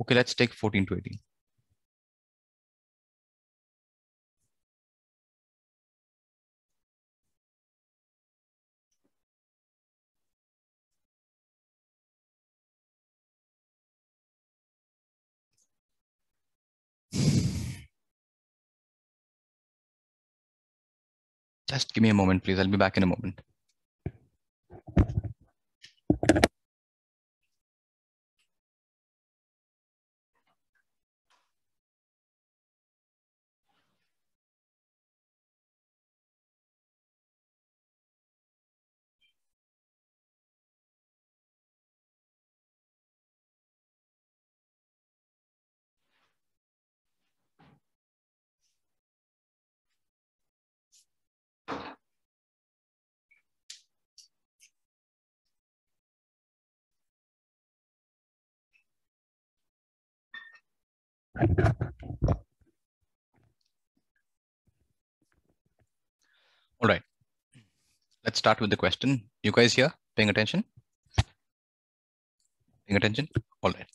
Okay, let's take 14 to 18. Just give me a moment, please. I'll be back in a moment. All right. Let's start with the question. You guys here paying attention? Paying attention? All right.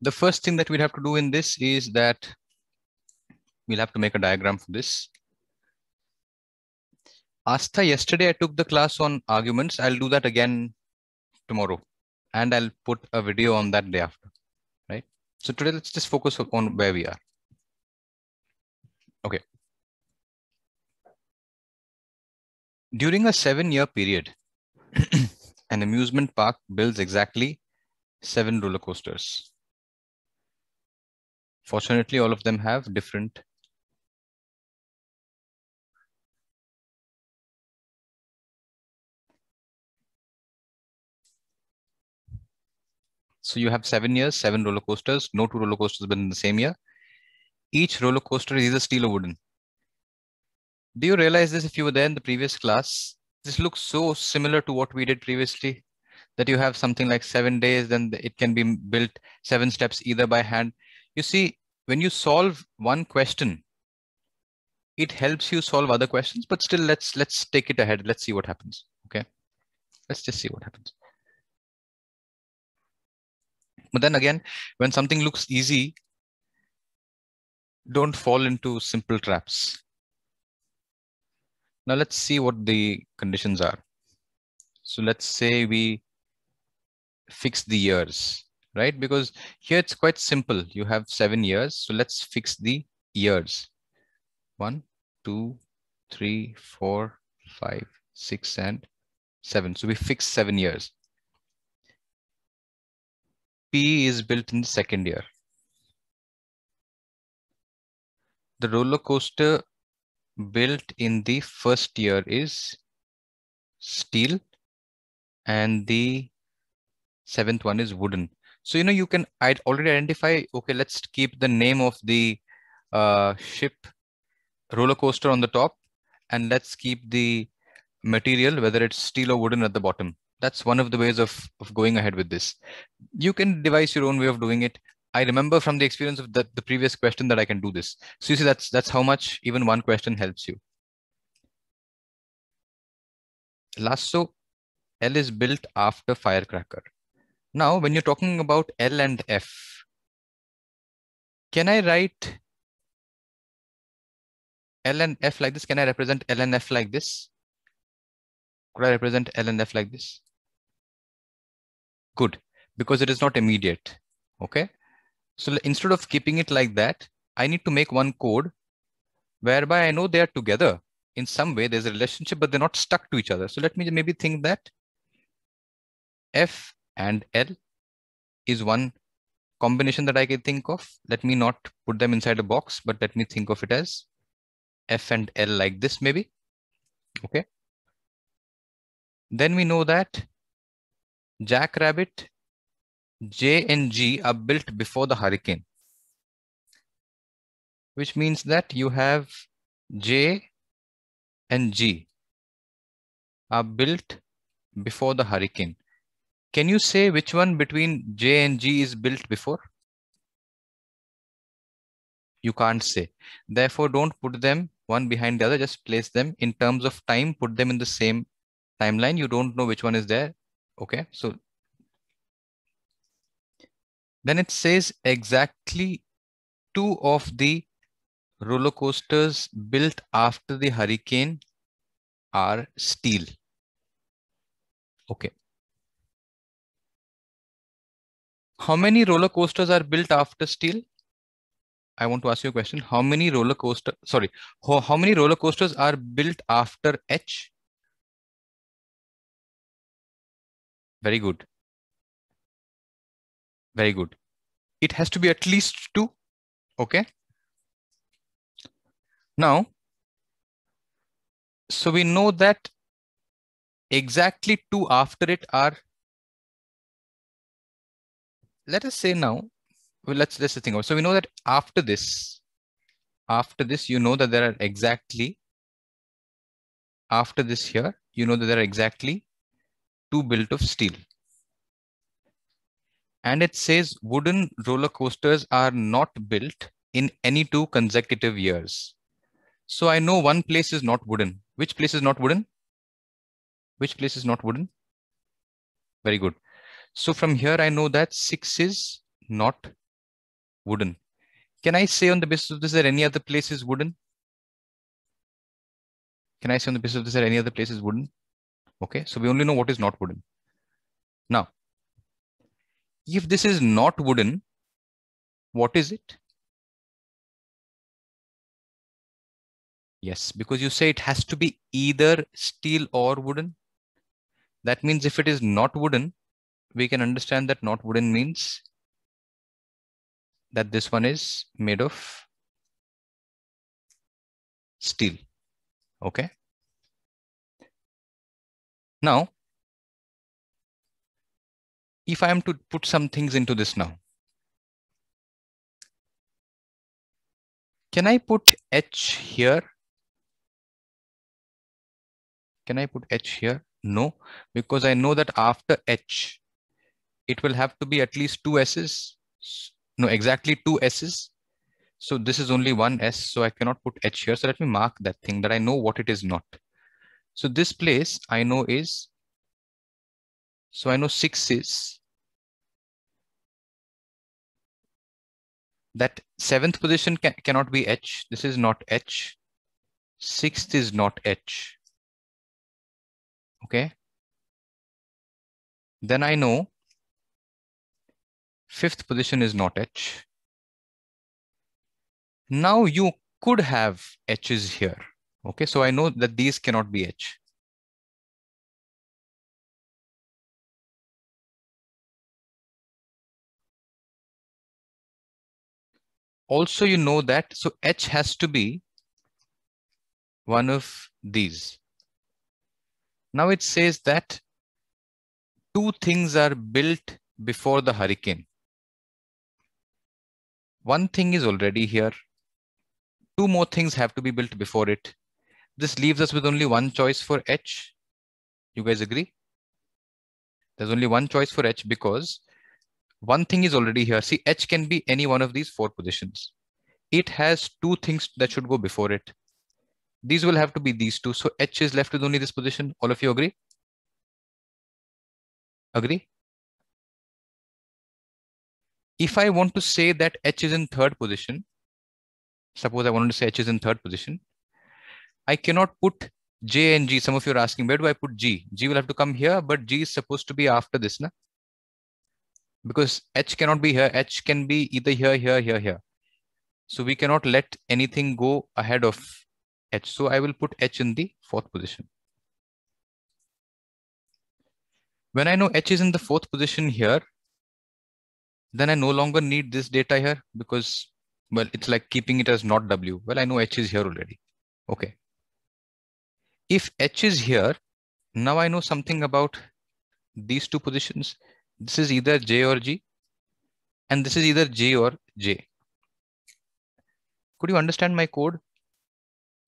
The first thing that we'll have to do in this is that we'll have to make a diagram for this. Asta, yesterday I took the class on arguments. I'll do that again tomorrow and I'll put a video on that day after, right? So today let's just focus on where we are. Okay. During a seven year period, an amusement park builds exactly seven roller coasters. Fortunately, all of them have different So you have seven years, seven roller coasters, no two roller coasters have been in the same year. Each roller coaster is either steel or wooden. Do you realize this if you were there in the previous class? This looks so similar to what we did previously that you have something like seven days, then it can be built seven steps either by hand. You see, when you solve one question, it helps you solve other questions, but still let's let's take it ahead. Let's see what happens. Okay. Let's just see what happens. But then again, when something looks easy, don't fall into simple traps. Now let's see what the conditions are. So let's say we fix the years, right? Because here it's quite simple. You have seven years. So let's fix the years. One, two, three, four, five, six, and seven. So we fix seven years. P is built in the second year. The roller coaster built in the first year is steel and the seventh one is wooden. So, you know, you can I'd already identify, okay, let's keep the name of the uh, ship roller coaster on the top and let's keep the material, whether it's steel or wooden at the bottom that's one of the ways of, of going ahead with this. You can devise your own way of doing it. I remember from the experience of the, the previous question that I can do this. So you see, that's, that's how much even one question helps you. Lasso L is built after firecracker. Now, when you're talking about L and F, can I write L and F like this? Can I represent L and F like this? Could I represent L and F like this? Good, because it is not immediate. Okay. So instead of keeping it like that, I need to make one code whereby I know they are together in some way. There's a relationship, but they're not stuck to each other. So let me maybe think that F and L is one combination that I can think of. Let me not put them inside a box, but let me think of it as F and L like this maybe. Okay. Then we know that Jackrabbit, J and G are built before the hurricane, which means that you have J and G are built before the hurricane. Can you say which one between J and G is built before? You can't say. Therefore, don't put them one behind the other. Just place them in terms of time, put them in the same timeline. You don't know which one is there Okay, so then it says exactly two of the roller coasters built after the hurricane are steel. Okay. How many roller coasters are built after steel? I want to ask you a question. How many roller coaster? Sorry, how, how many roller coasters are built after H? Very good. Very good. It has to be at least two. Okay. Now, so we know that exactly two after it are, let us say now, well, let's, let's think about So we know that after this, after this, you know that there are exactly, after this here, you know that there are exactly two built of steel. And it says wooden roller coasters are not built in any two consecutive years. So I know one place is not wooden. Which place is not wooden? Which place is not wooden? Very good. So from here, I know that six is not wooden. Can I say on the basis of this that any other place is wooden? Can I say on the basis of this that any other place is wooden? Okay, so we only know what is not wooden. Now, if this is not wooden, what is it? Yes, because you say it has to be either steel or wooden. That means if it is not wooden, we can understand that not wooden means that this one is made of steel. Okay. Now, if I am to put some things into this now, can I put H here can I put H here? No, because I know that after H, it will have to be at least two S's. No, exactly two S's. So this is only one S, so I cannot put H here. So let me mark that thing that I know what it is not. So this place I know is, so I know six is, that seventh position can, cannot be H. This is not H. Sixth is not H. Okay. Then I know fifth position is not H. Now you could have H's here. Okay, so I know that these cannot be H. Also, you know that, so H has to be one of these. Now it says that two things are built before the hurricane. One thing is already here. Two more things have to be built before it. This leaves us with only one choice for H. You guys agree? There's only one choice for H because one thing is already here. See, H can be any one of these four positions. It has two things that should go before it. These will have to be these two. So H is left with only this position. All of you agree? Agree? If I want to say that H is in third position, suppose I wanted to say H is in third position, I cannot put J and G. Some of you are asking, where do I put G? G will have to come here, but G is supposed to be after this, na? Because H cannot be here. H can be either here, here, here, here. So we cannot let anything go ahead of H. So I will put H in the fourth position. When I know H is in the fourth position here, then I no longer need this data here because, well, it's like keeping it as not W. Well, I know H is here already. Okay. If H is here, now I know something about these two positions. This is either J or G, and this is either J or J. Could you understand my code?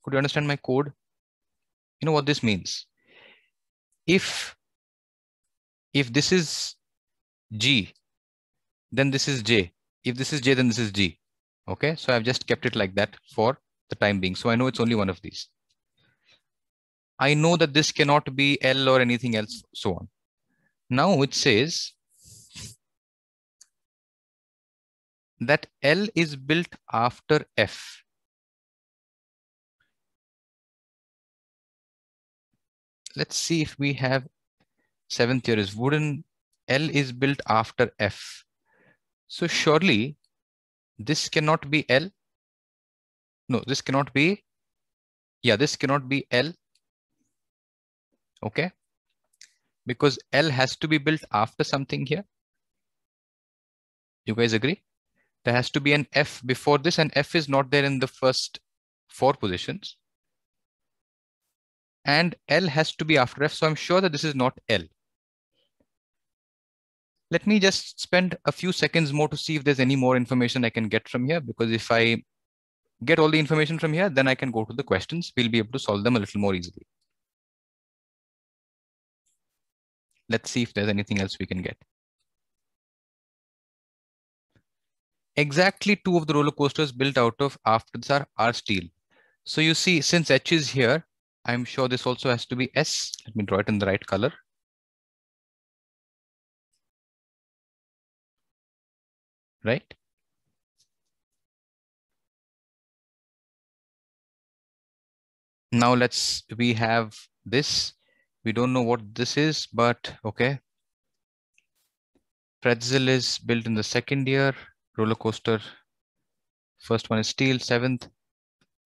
Could you understand my code? You know what this means? If, if this is G, then this is J. If this is J, then this is G. Okay, so I've just kept it like that for the time being. So I know it's only one of these. I know that this cannot be L or anything else, so on. Now it says that L is built after F. Let's see if we have seventh year is wooden. L is built after F. So surely this cannot be L. No, this cannot be. Yeah, this cannot be L. Okay. Because L has to be built after something here. You guys agree? There has to be an F before this and F is not there in the first four positions. And L has to be after F. So I'm sure that this is not L. Let me just spend a few seconds more to see if there's any more information I can get from here. Because if I get all the information from here, then I can go to the questions. We'll be able to solve them a little more easily. Let's see if there's anything else we can get. exactly two of the roller coasters built out of after this are, are steel. So you see, since H is here, I'm sure this also has to be S. Let me draw it in the right color. Right? Now let's, we have this. We don't know what this is, but okay. Pretzel is built in the second year roller coaster. First one is steel, seventh.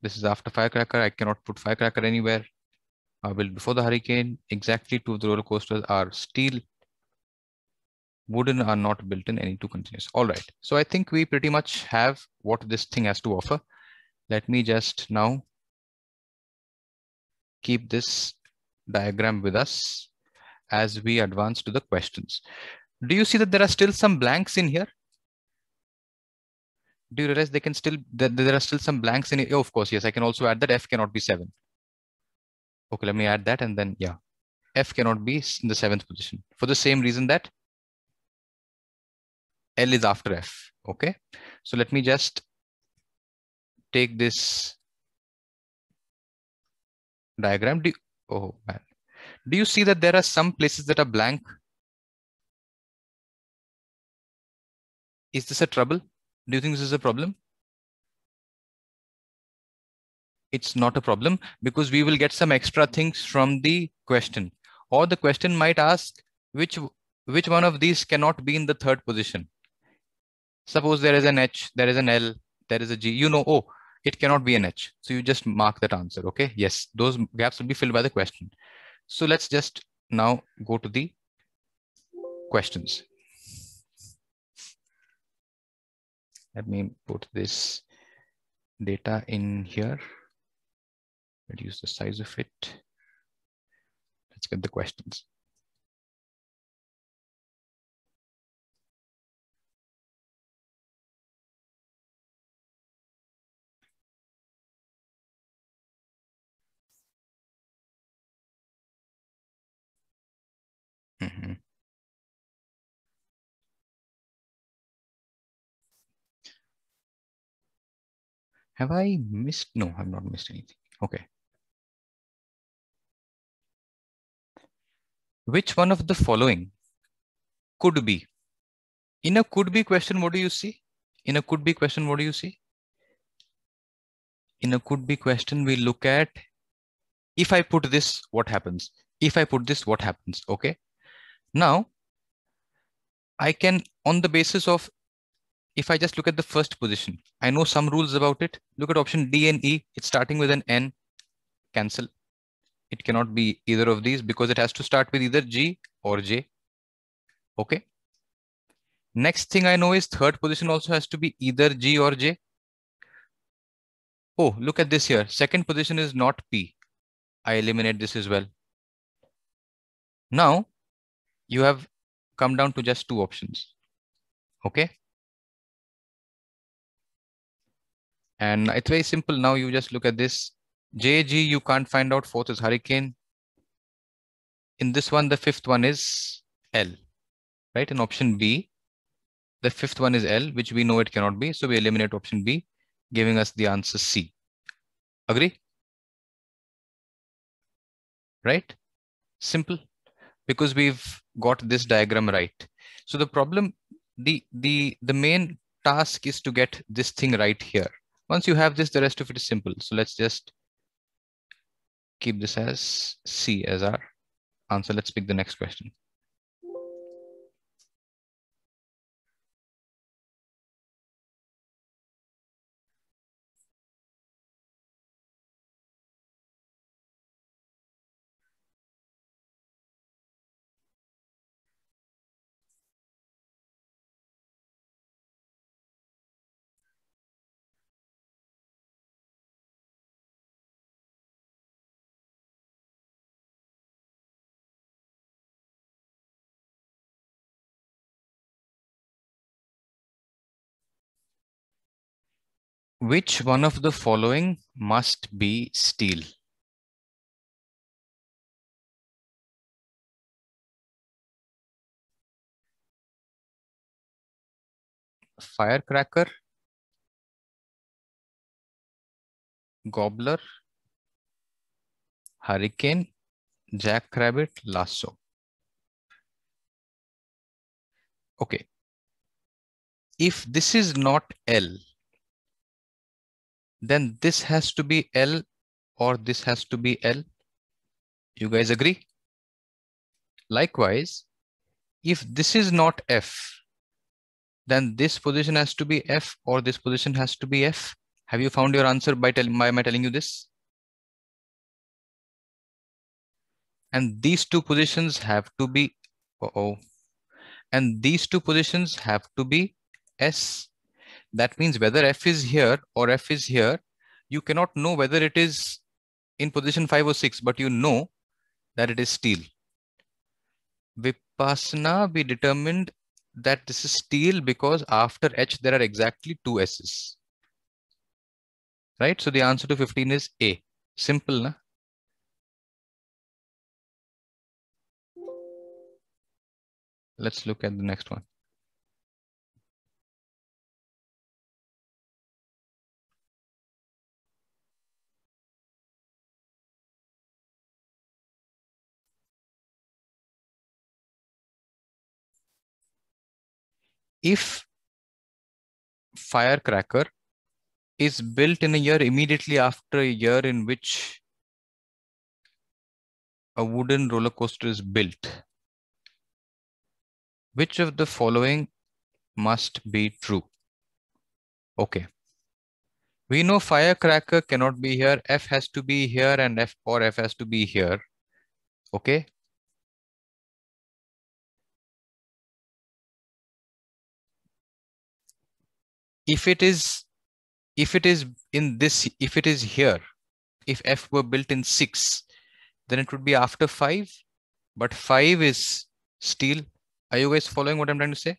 This is after firecracker. I cannot put firecracker anywhere. I built before the hurricane. Exactly two of the roller coasters are steel. Wooden are not built in any two continuous. All right. So I think we pretty much have what this thing has to offer. Let me just now keep this diagram with us as we advance to the questions. Do you see that there are still some blanks in here? do you realize they can still that there are still some blanks in it? Oh, of course, yes. I can also add that f cannot be seven. Okay, let me add that and then yeah, f cannot be in the seventh position for the same reason that L is after f. Okay, so let me just take this diagram. Do oh man, do you see that there are some places that are blank? Is this a trouble? Do you think this is a problem? It's not a problem because we will get some extra things from the question or the question might ask which which one of these cannot be in the third position. Suppose there is an H, there is an L, there is a G, you know, oh, it cannot be an H. So you just mark that answer. Okay. Yes, those gaps will be filled by the question. So let's just now go to the questions. Let me put this data in here. Reduce the size of it. Let's get the questions. Have I missed? No, I've not missed anything. Okay. Which one of the following could be? In a could be question, what do you see? In a could be question, what do you see? In a could be question, we look at if I put this, what happens? If I put this, what happens? Okay. Now, I can, on the basis of if I just look at the first position, I know some rules about it. Look at option D and E. It's starting with an N. Cancel. It cannot be either of these because it has to start with either G or J. Okay. Next thing I know is third position also has to be either G or J. Oh, look at this here. Second position is not P. I eliminate this as well. Now you have come down to just two options. Okay. And it's very simple. Now you just look at this. JG, you can't find out. Fourth is hurricane. In this one, the fifth one is L, right? In option B, the fifth one is L, which we know it cannot be. So we eliminate option B, giving us the answer C. Agree? Right? Simple. Because we've got this diagram right. So the problem, the the the main task is to get this thing right here. Once you have this, the rest of it is simple. So let's just keep this as C as our answer. Let's pick the next question. Which one of the following must be steel? Firecracker, Gobbler, Hurricane, Jackrabbit, Lasso. Okay. If this is not L, then this has to be L or this has to be L. You guys agree? Likewise, if this is not F, then this position has to be F or this position has to be F. Have you found your answer by, telling by my telling you this? And these two positions have to be, uh oh, and these two positions have to be S that means whether f is here or f is here, you cannot know whether it is in position 5 or 6, but you know that it is steel. Vipassana, we determined that this is steel because after H there are exactly two S's. Right? So the answer to 15 is A. Simple, na? Let's look at the next one. If firecracker is built in a year immediately after a year in which a wooden roller coaster is built, which of the following must be true? Okay. We know firecracker cannot be here. F has to be here and F or F has to be here. Okay. If it is if it is in this if it is here if f were built in 6 then it would be after 5 but 5 is still are you guys following what i'm trying to say?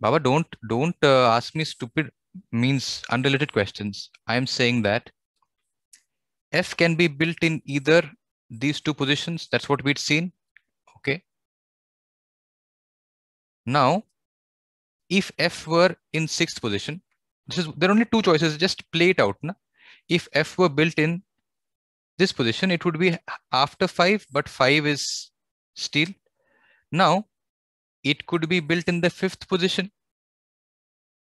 Baba don't don't uh, ask me stupid means unrelated questions. I am saying that f can be built in either these two positions. That's what we'd seen. Okay. Now if f were in sixth position, this is there are only two choices. Just play it out. Na? If f were built in this position, it would be after five, but five is still. Now, it could be built in the fifth position.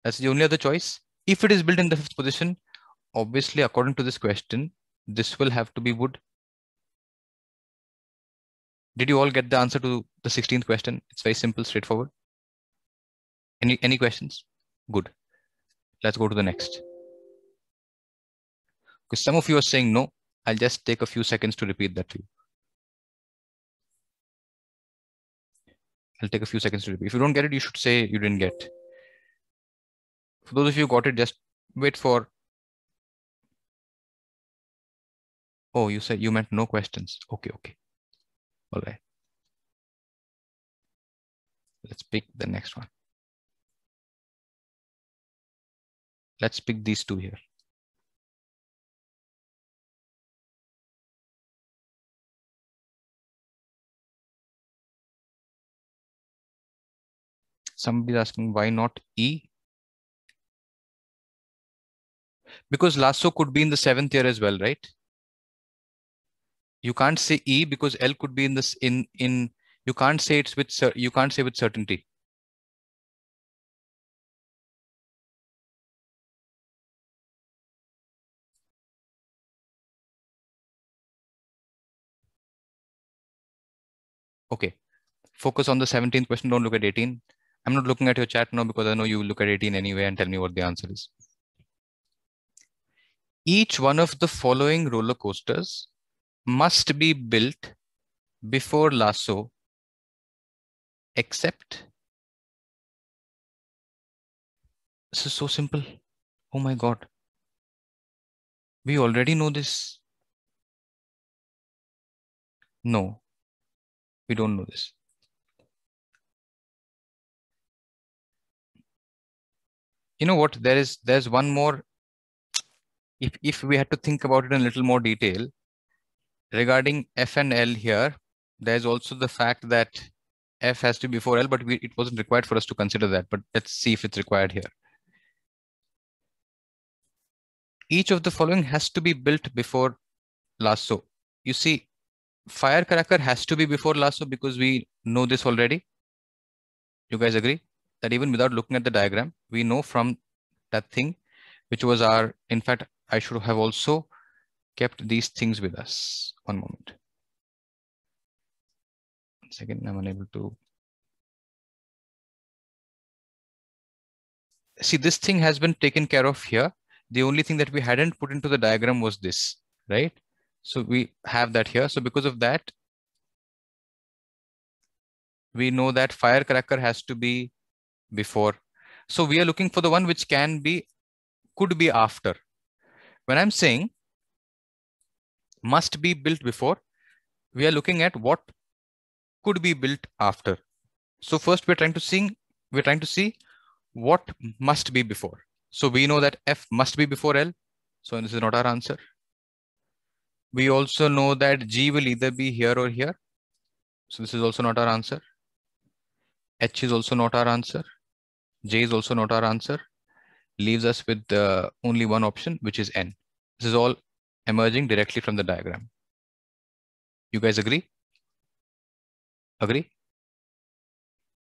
That's the only other choice. If it is built in the fifth position, obviously, according to this question, this will have to be wood. Did you all get the answer to the 16th question? It's very simple, straightforward. Any any questions? Good. Let's go to the next. Because some of you are saying no. I'll just take a few seconds to repeat that to you. I'll take a few seconds to repeat. If you don't get it, you should say you didn't get. For those of you who got it, just wait for. Oh, you said you meant no questions. Okay, okay. All right. Let's pick the next one. Let's pick these two here. Somebody's asking why not E? Because lasso could be in the seventh year as well, right? You can't say E because L could be in this in in you can't say it's with you can't say with certainty. Okay. Focus on the 17th question. Don't look at 18. I'm not looking at your chat now because I know you will look at 18 anyway and tell me what the answer is. Each one of the following roller coasters must be built before lasso except this is so simple oh my god we already know this no we don't know this. You know what? There is there's one more. If if we had to think about it in a little more detail regarding f and l here there's also the fact that f has to be before l but we, it wasn't required for us to consider that but let's see if it's required here. Each of the following has to be built before lasso. You see firecracker has to be before lasso because we know this already. You guys agree that even without looking at the diagram we know from that thing which was our in fact i should have also kept these things with us. One moment. Second i'm unable to. See this thing has been taken care of here. The only thing that we hadn't put into the diagram was this right so we have that here so because of that we know that firecracker has to be before so we are looking for the one which can be could be after when i'm saying must be built before we are looking at what could be built after. So first we're trying to see, we're trying to see what must be before. So we know that F must be before L. So this is not our answer. We also know that G will either be here or here. So this is also not our answer. H is also not our answer. J is also not our answer. Leaves us with uh, only one option, which is N. This is all emerging directly from the diagram. You guys agree? Agree?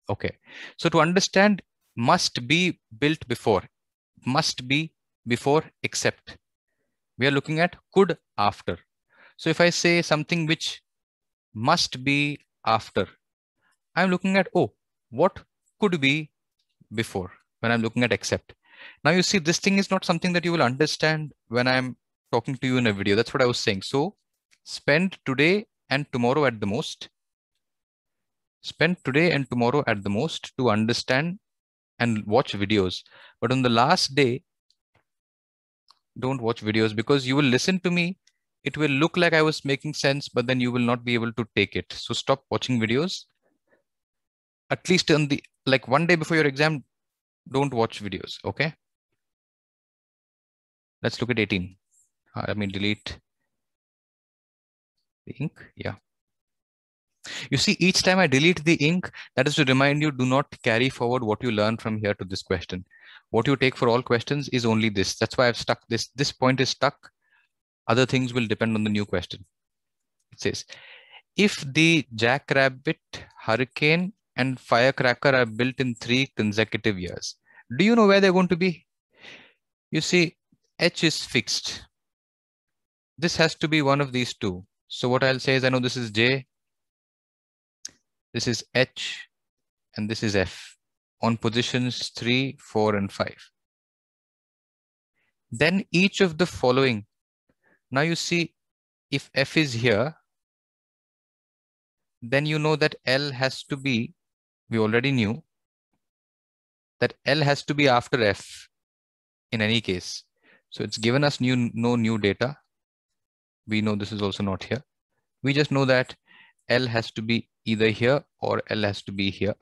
Okay. So to understand must be built before, must be before except. We are looking at could after. So if I say something which must be after, I'm looking at, oh, what could be before when I'm looking at except. Now you see this thing is not something that you will understand when I'm talking to you in a video. That's what I was saying. So spend today and tomorrow at the most spend today and tomorrow at the most to understand and watch videos. But on the last day, don't watch videos because you will listen to me. It will look like I was making sense, but then you will not be able to take it. So stop watching videos. At least on the like one day before your exam, don't watch videos. Okay. Let's look at 18. Uh, let me delete the ink. Yeah. You see, each time I delete the ink, that is to remind you, do not carry forward what you learn from here to this question. What you take for all questions is only this. That's why I've stuck this. This point is stuck. Other things will depend on the new question. It says, if the jackrabbit, hurricane, and firecracker are built in three consecutive years, do you know where they're going to be? You see, H is fixed. This has to be one of these two. So what I'll say is, I know this is J, this is H and this is F on positions 3, 4, and 5. Then each of the following. Now you see if F is here, then you know that L has to be, we already knew, that L has to be after F in any case. So it's given us new no new data. We know this is also not here. We just know that L has to be either here or L has to be here.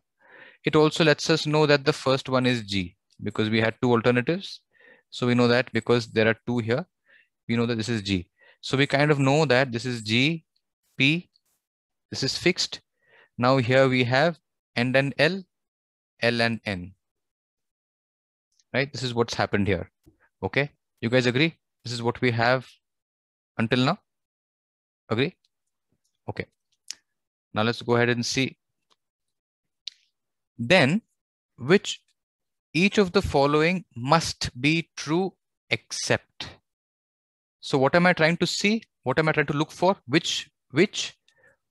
It also lets us know that the first one is G because we had two alternatives. So we know that because there are two here, we know that this is G. So we kind of know that this is G, P, this is fixed. Now here we have N and L, L and N. Right? This is what's happened here. Okay. You guys agree? This is what we have until now. Agree? Okay. Now let's go ahead and see. Then which each of the following must be true except. So what am I trying to see? What am I trying to look for? Which, which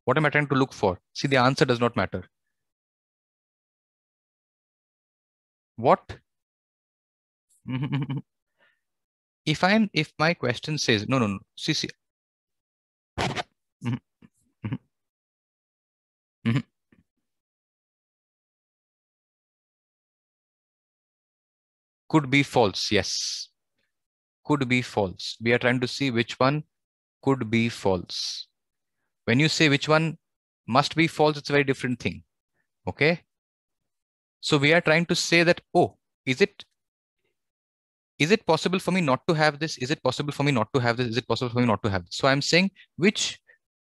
What am I trying to look for? See, the answer does not matter. What? if I'm, if my question says, no, no, no, see, see. Could be false, yes. Could be false. We are trying to see which one could be false. When you say which one must be false, it's a very different thing. Okay. So we are trying to say that, oh, is it is it possible for me not to have this? Is it possible for me not to have this? Is it possible for me not to have this? So I'm saying which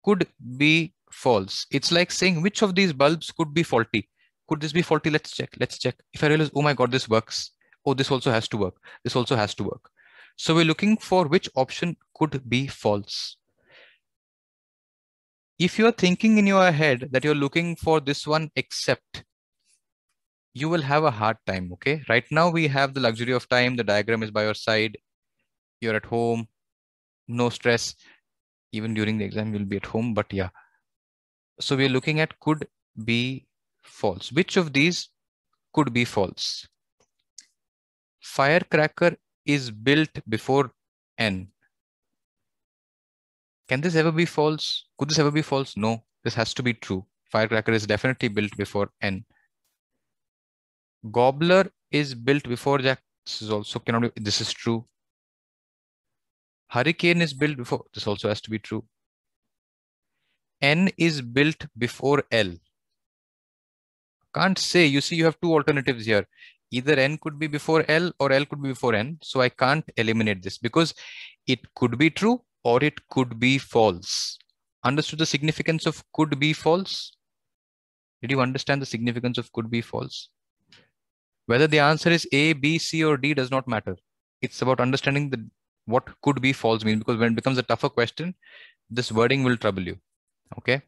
could be false. It's like saying which of these bulbs could be faulty. Could this be faulty? Let's check. Let's check. If I realize, oh my God, this works. Oh, this also has to work. This also has to work. So we're looking for which option could be false. If you're thinking in your head that you're looking for this one except, you will have a hard time, okay? Right now we have the luxury of time. The diagram is by your side. You're at home, no stress. Even during the exam, you'll be at home, but yeah. So we're looking at could be false. Which of these could be false? Firecracker is built before N. Can this ever be false? Could this ever be false? No, this has to be true. Firecracker is definitely built before N. Gobbler is built before Jack. This is also cannot be, this is true. Hurricane is built before, this also has to be true. N is built before L. Can't say, you see you have two alternatives here. Either N could be before L or L could be before N. So I can't eliminate this because it could be true or it could be false. Understood the significance of could be false? Did you understand the significance of could be false? Whether the answer is A, B, C, or D does not matter. It's about understanding the what could be false means because when it becomes a tougher question, this wording will trouble you. Okay.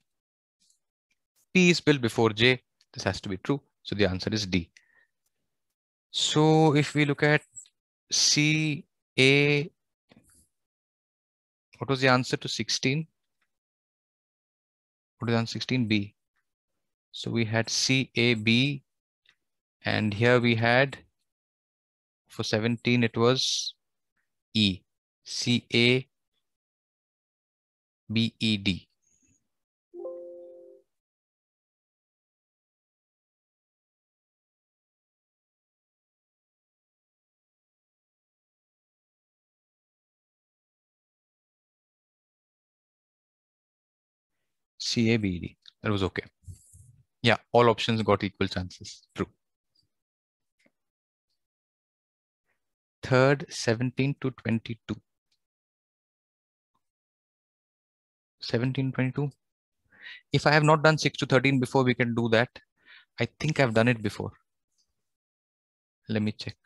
P is built before J. This has to be true. So the answer is D. So if we look at C, A, what was the answer to 16? What is answer 16B? So we had C, A, B, and here we had for 17, it was E, C, A, B, E, D. CABD. That was okay. Yeah, all options got equal chances. True. Third, 17 to 22. 17, 22. If I have not done 6 to 13 before, we can do that. I think I've done it before. Let me check.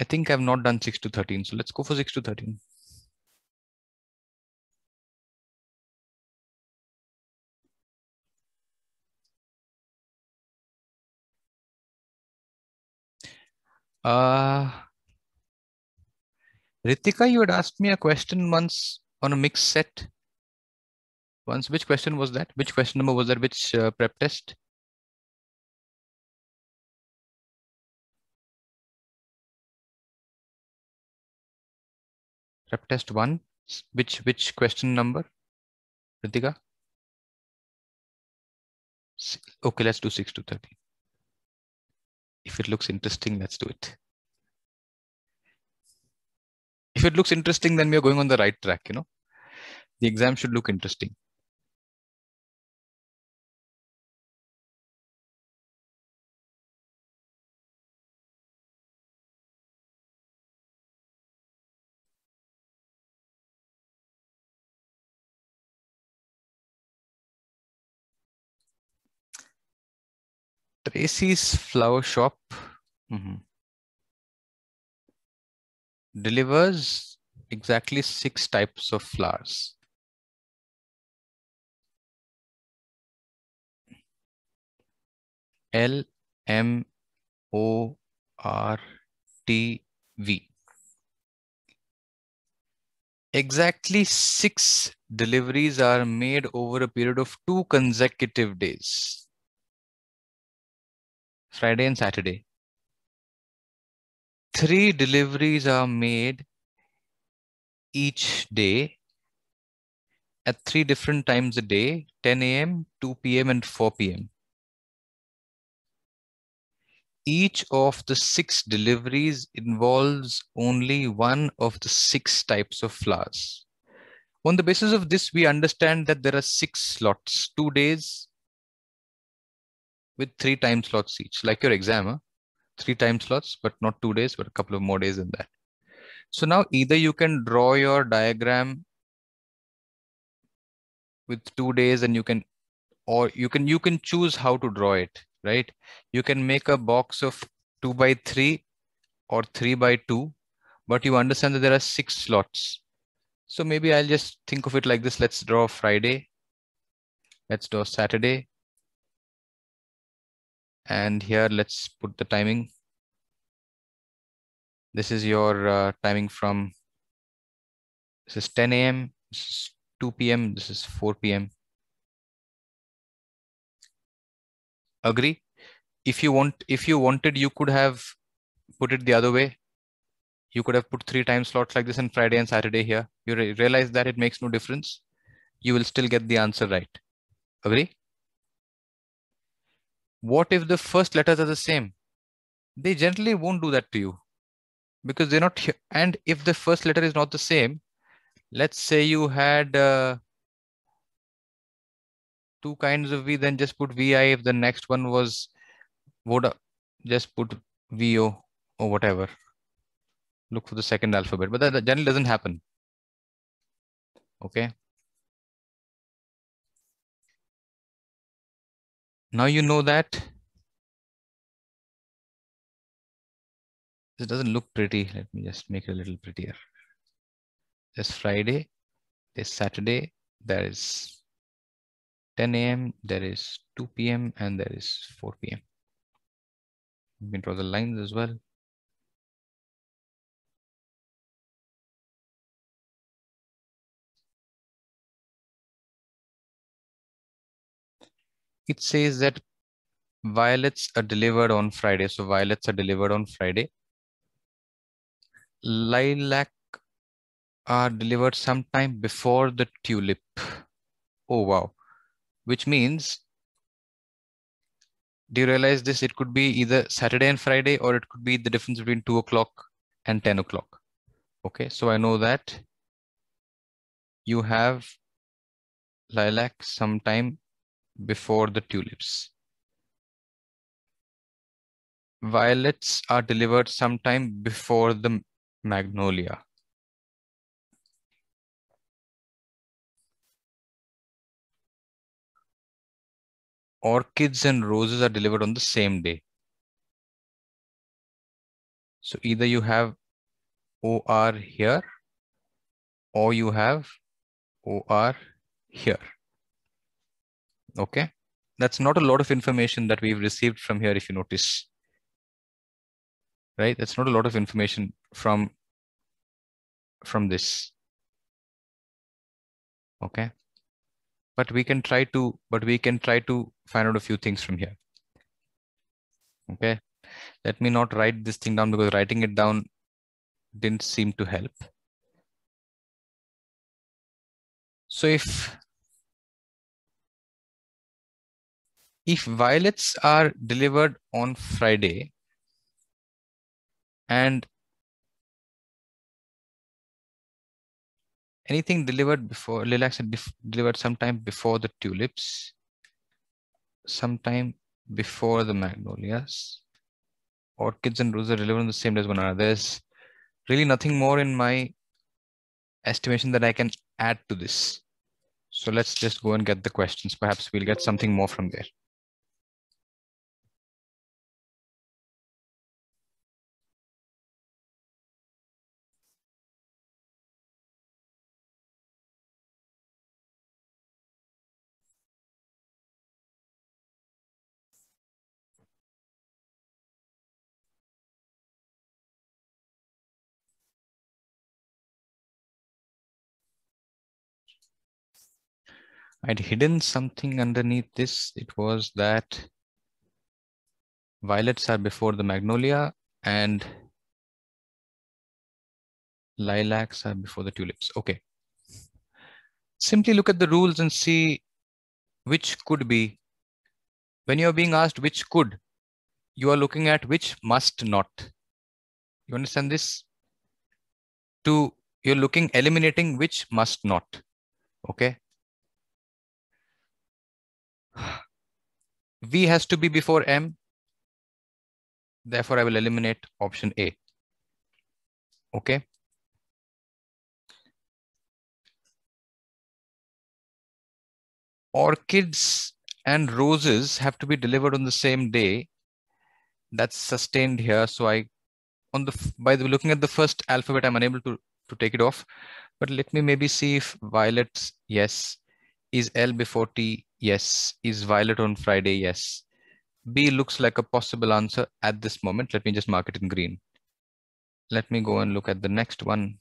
I think I've not done 6 to 13. So let's go for 6 to 13. Uh, Ritika, you had asked me a question once on a mixed set. Once, which question was that? Which question number was that? Which uh, prep test? Prep test one. Which which question number? Ritika? Okay, let's do 6 to 30. If it looks interesting, let's do it. If it looks interesting, then we're going on the right track, you know. The exam should look interesting. Tracy's Flower Shop mm-hmm. delivers exactly six types of flowers. L M O R T V. Exactly six deliveries are made over a period of two consecutive days. Friday and Saturday. Three deliveries are made each day at three different times a day 10 a.m., 2 p.m., and 4 p.m. Each of the six deliveries involves only one of the six types of flowers. On the basis of this, we understand that there are six slots, two days with three time slots each, like your exam, huh? three time slots, but not two days, but a couple of more days in that. So now either you can draw your diagram with two days and you can, or you can, you can choose how to draw it, right? You can make a box of two by three or three by two, but you understand that there are six slots. So maybe I'll just think of it like this. Let's draw Friday. Let's draw Saturday. And here, let's put the timing. This is your uh, timing from, this is 10 a.m., this is 2 p.m., this is 4 p.m. Agree? If you want, if you wanted, you could have put it the other way. You could have put three time slots like this on Friday and Saturday here. You re realize that it makes no difference. You will still get the answer right. Agree? What if the first letters are the same? They generally won't do that to you because they're not here. And if the first letter is not the same, let's say you had uh, two kinds of V, then just put VI. If the next one was Voda, just put VO or whatever. Look for the second alphabet, but that generally doesn't happen. Okay. Now you know that this doesn't look pretty. Let me just make it a little prettier. There's Friday, there's Saturday, there is 10 a.m., there is 2 p.m., and there is 4 p.m. You can draw the lines as well. It says that violets are delivered on Friday. So violets are delivered on Friday. Lilac are delivered sometime before the tulip. Oh, wow. Which means, do you realize this? It could be either Saturday and Friday, or it could be the difference between two o'clock and 10 o'clock. Okay, so I know that you have lilac sometime before the tulips. Violets are delivered sometime before the magnolia. Orchids and roses are delivered on the same day. So either you have OR here or you have OR here. Okay, that's not a lot of information that we've received from here if you notice. Right, that's not a lot of information from from this. Okay, but we can try to, but we can try to find out a few things from here. Okay, let me not write this thing down because writing it down didn't seem to help. So if if violets are delivered on Friday and anything delivered before lilacs are delivered sometime before the tulips, sometime before the magnolias, orchids and roses are delivered on the same day as one another. There's really nothing more in my estimation that I can add to this. So let's just go and get the questions. Perhaps we'll get something more from there. I'd hidden something underneath this. It was that violets are before the magnolia and lilacs are before the tulips. Okay. Simply look at the rules and see which could be. When you're being asked which could, you are looking at which must not. You understand this? To you're looking eliminating which must not. Okay. V has to be before M. Therefore, I will eliminate option A. Okay. Orchids and roses have to be delivered on the same day. That's sustained here. So I, on the by the looking at the first alphabet, I'm unable to to take it off. But let me maybe see if violets, yes. Is L before T? Yes. Is violet on Friday? Yes. B looks like a possible answer at this moment. Let me just mark it in green. Let me go and look at the next one.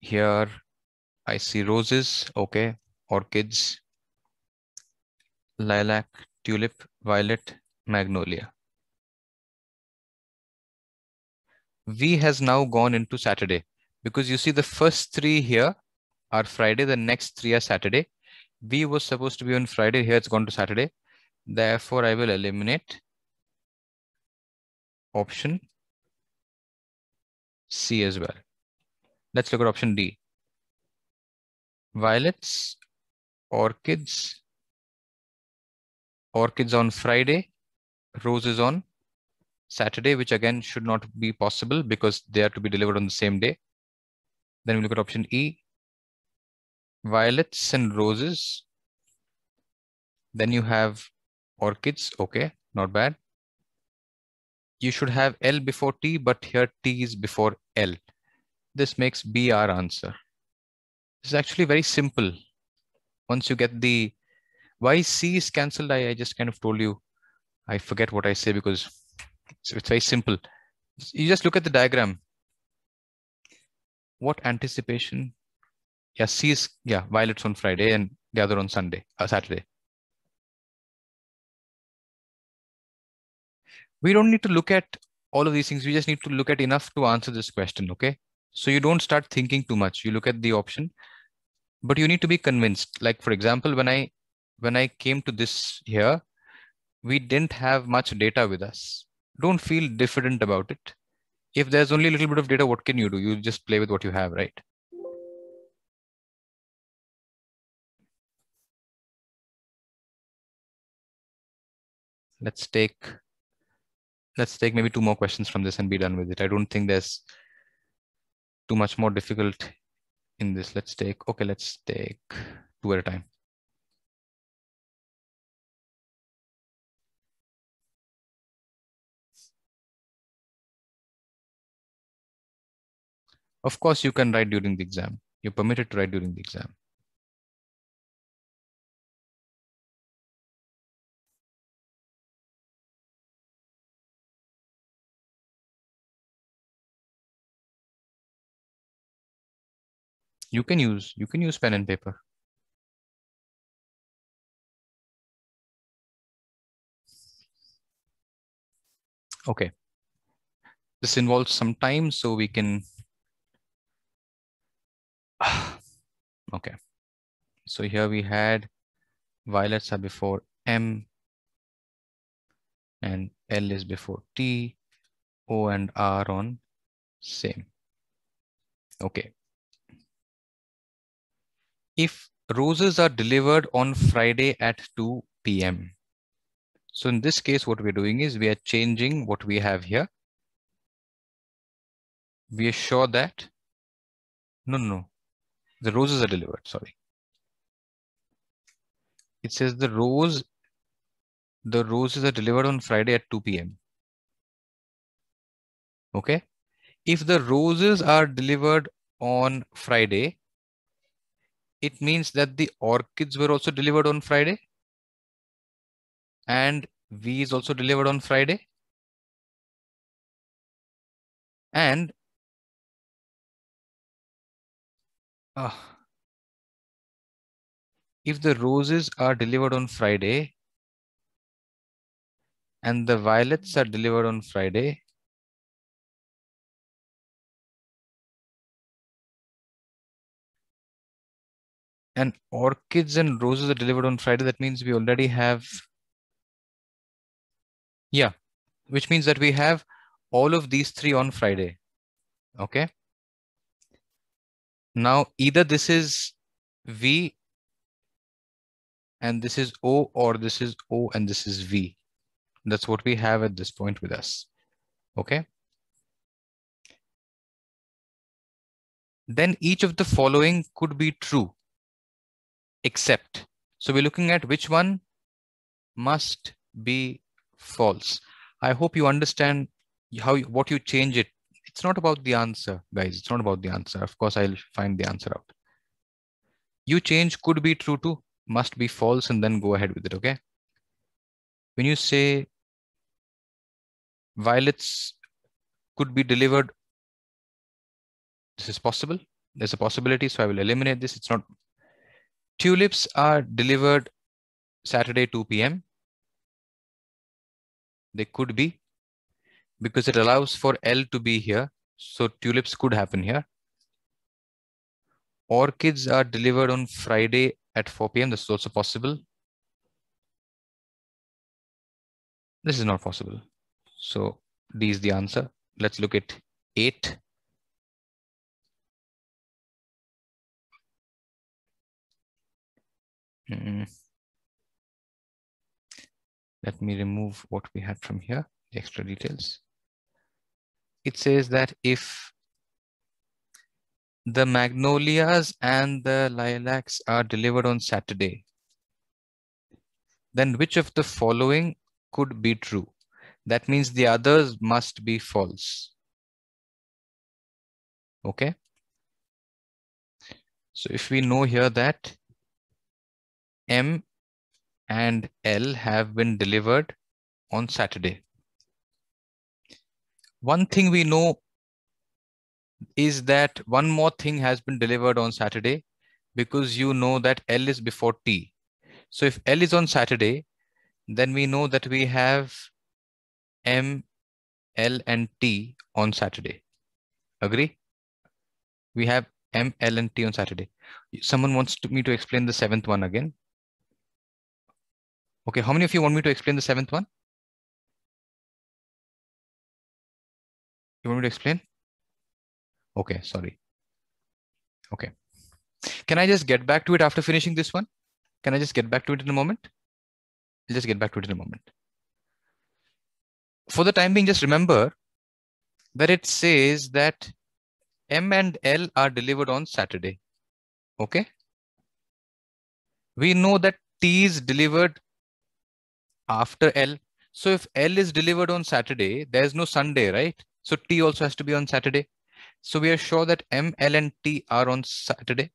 Here I see roses, okay, orchids, lilac, tulip, violet, magnolia. V has now gone into Saturday because you see the first three here are Friday, the next three are Saturday. V was supposed to be on Friday, here it's gone to Saturday. Therefore, I will eliminate option C as well. Let's look at option D. Violets, orchids, orchids on Friday, roses on Saturday, which again should not be possible because they are to be delivered on the same day. Then we look at option E, violets and roses. Then you have orchids. Okay, not bad. You should have L before T, but here T is before L. This makes B our answer. This is actually very simple. Once you get the why C is cancelled, I, I just kind of told you. I forget what I say because it's, it's very simple. You just look at the diagram. What anticipation? Yeah, is yeah, violets on Friday and the other on Sunday, uh, Saturday. we don't need to look at all of these things. We just need to look at enough to answer this question. Okay. So you don't start thinking too much. You look at the option, but you need to be convinced. Like for example, when I when I came to this here, we didn't have much data with us. Don't feel diffident about it. If there's only a little bit of data, what can you do? You just play with what you have, right? Let's take let's take maybe two more questions from this and be done with it. I don't think there's too much more difficult in this. Let's take, okay, let's take two at a time. Of course, you can write during the exam. You're permitted to write during the exam. You can use you can use pen and paper. Okay. This involves some time so we can okay. So here we had violets are before m and l is before t. O and r on same. Okay if roses are delivered on Friday at 2 p.m. So in this case, what we're doing is we are changing what we have here. We are sure that, no, no, the roses are delivered, sorry. It says the rose, the roses are delivered on Friday at 2 p.m. Okay. If the roses are delivered on Friday, it means that the orchids were also delivered on Friday and V is also delivered on Friday. And uh, if the roses are delivered on Friday and the violets are delivered on Friday, and orchids and roses are delivered on Friday, that means we already have, yeah, which means that we have all of these three on Friday. Okay. Now, either this is V and this is O or this is O and this is V. That's what we have at this point with us. Okay. Then each of the following could be true except. So we're looking at which one must be false. I hope you understand how what you change it. It's not about the answer, guys. It's not about the answer. Of course, I'll find the answer out. You change could be true to must be false and then go ahead with it, okay? When you say violets could be delivered, this is possible. There's a possibility, so I will eliminate this. It's not Tulips are delivered Saturday 2 p.m. They could be because it allows for L to be here. So tulips could happen here. Orchids are delivered on Friday at 4 p.m. This is also possible. This is not possible. So D is the answer. Let's look at 8. Let me remove what we had from here, the extra details. It says that if the magnolias and the lilacs are delivered on Saturday, then which of the following could be true? That means the others must be false. Okay. So if we know here that M and L have been delivered on Saturday. One thing we know is that one more thing has been delivered on Saturday because you know that L is before T. So if L is on Saturday, then we know that we have M, L and T on Saturday. Agree? We have M, L and T on Saturday. Someone wants to, me to explain the seventh one again. Okay, how many of you want me to explain the seventh one? You want me to explain? Okay, sorry. Okay. Can I just get back to it after finishing this one? Can I just get back to it in a moment? I'll just get back to it in a moment. For the time being, just remember that it says that M and L are delivered on Saturday. Okay. We know that T is delivered after L. So if L is delivered on Saturday, there's no Sunday, right? So T also has to be on Saturday. So we are sure that M, L and T are on Saturday.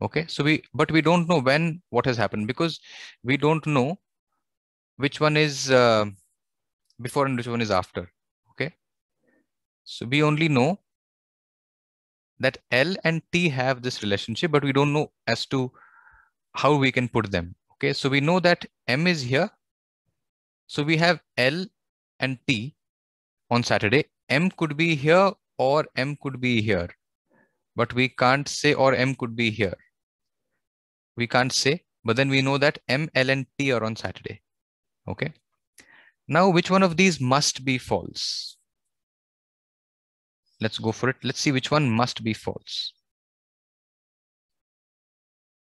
Okay, so we, but we don't know when what has happened because we don't know which one is uh, before and which one is after. Okay, so we only know that L and T have this relationship, but we don't know as to how we can put them. Okay, so we know that M is here. So we have L and T on Saturday. M could be here or M could be here. But we can't say or M could be here. We can't say, but then we know that M, L and T are on Saturday. Okay. Now, which one of these must be false? Let's go for it. Let's see which one must be false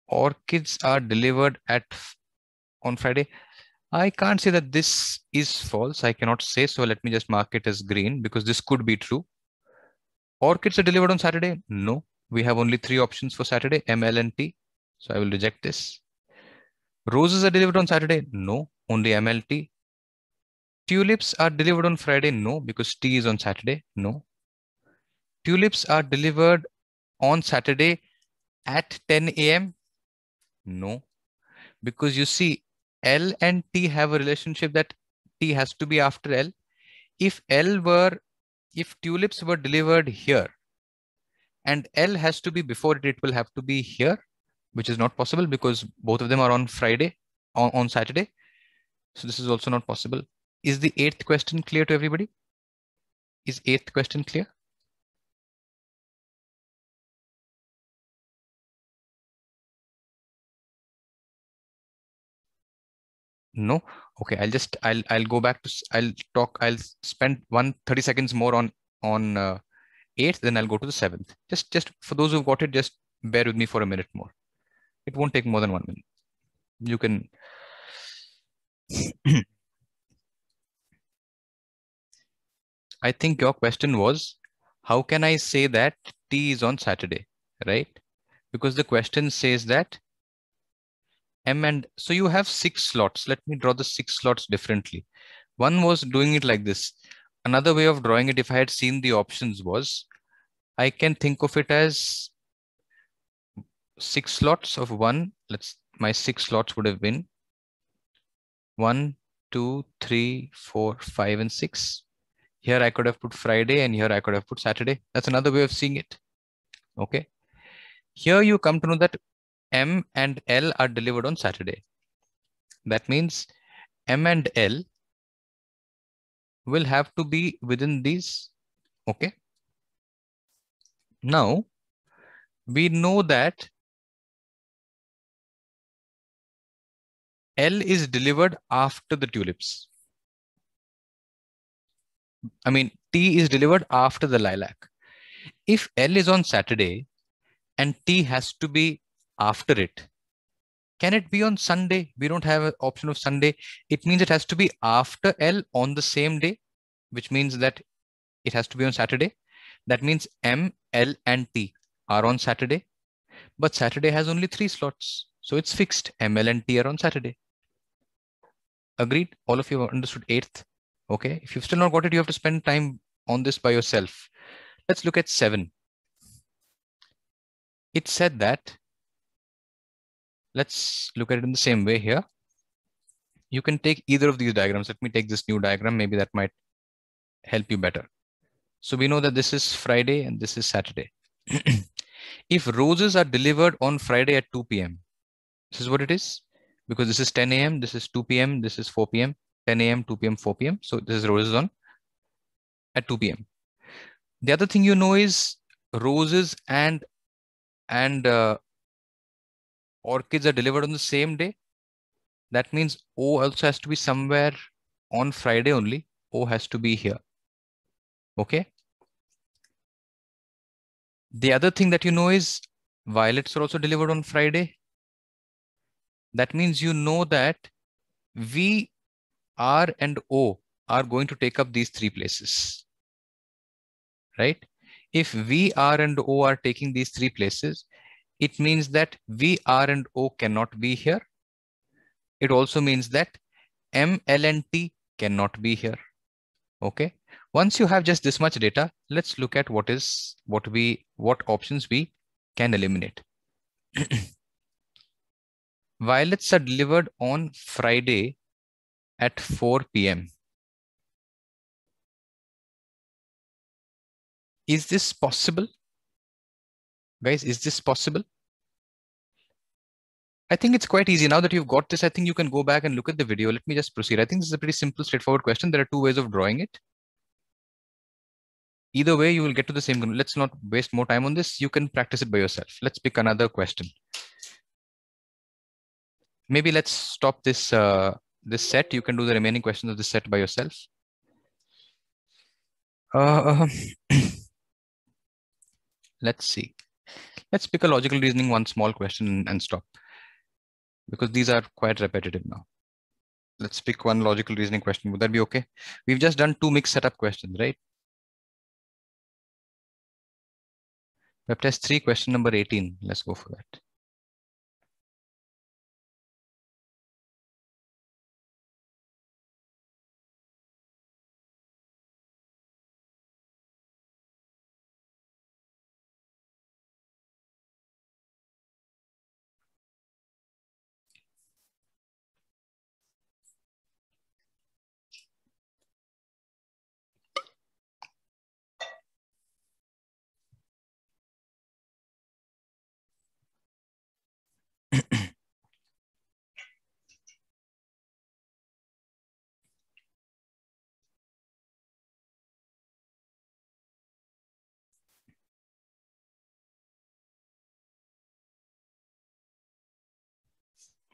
orchids are delivered at on Friday. I can't say that this is false. I cannot say so. Let me just mark it as green because this could be true. Orchids are delivered on Saturday? No. We have only three options for Saturday, M, L, and T. So I will reject this. Roses are delivered on Saturday? No. Only MLT. Tulips are delivered on Friday? No, because T is on Saturday. No. Tulips are delivered on Saturday at 10 a.m. No, because you see L and T have a relationship that T has to be after L. If L were, if tulips were delivered here and L has to be before it, it will have to be here. which is not possible because both of them are on Friday, on, on Saturday. So this is also not possible. Is the eighth question clear to everybody? Is eighth question clear? No. Okay. I'll just, I'll, I'll go back to, I'll talk, I'll spend one 30 seconds more on, on uh, eighth, then I'll go to the seventh. Just, just for those who've got it, just bear with me for a minute more. It won't take more than one minute. You can. I think your question was, how can I say that T is on Saturday, right? Because the question says that M and so you have six slots. Let me draw the six slots differently. One was doing it like this. Another way of drawing it, if I had seen the options was, I can think of it as six slots of one. Let's, my six slots would have been one, two, three, four, five, and six. Here I could have put Friday and here I could have put Saturday. That's another way of seeing it. Okay. Here you come to know that M and L are delivered on Saturday. That means M and L will have to be within these. Okay. Now, we know that L is delivered after the tulips. I mean, T is delivered after the lilac. If L is on Saturday and T has to be after it, can it be on Sunday? We don't have an option of Sunday. It means it has to be after L on the same day, which means that it has to be on Saturday. That means M, L, and T are on Saturday. But Saturday has only three slots. So it's fixed. M, L, and T are on Saturday. Agreed? All of you have understood eighth. Okay. If you've still not got it, you have to spend time on this by yourself. Let's look at seven. It said that, let's look at it in the same way here. You can take either of these diagrams. Let me take this new diagram. Maybe that might help you better. So we know that this is Friday and this is Saturday. if roses are delivered on Friday at 2 p.m., this is what it is because this is 10 a.m., this is 2 p.m., this is 4 p.m., 10 a.m., 2 p.m., 4 p.m. So this is roses on at 2 p.m. The other thing you know is roses and and uh, orchids are delivered on the same day. That means O also has to be somewhere on Friday only. O has to be here. Okay. The other thing that you know is violets are also delivered on Friday. That means you know that V, R, and O are going to take up these three places, right? If V, R, and O are taking these three places, it means that V, R, and O cannot be here. It also means that M, L, and T cannot be here. Okay. Once you have just this much data, let's look at what is what we what options we can eliminate. Violets are delivered on Friday at 4 p.m. Is this possible? Guys, is this possible? I think it's quite easy. Now that you've got this, I think you can go back and look at the video. Let me just proceed. I think this is a pretty simple, straightforward question. There are two ways of drawing it. Either way, you will get to the same. Let's not waste more time on this. You can practice it by yourself. Let's pick another question maybe let's stop this uh, this set. You can do the remaining questions of the set by yourself. Uh, let's see. Let's pick a logical reasoning, one small question and stop. Because these are quite repetitive now. Let's pick one logical reasoning question. Would that be okay? We've just done two mixed setup questions, right? Web test three, question number 18. Let's go for that.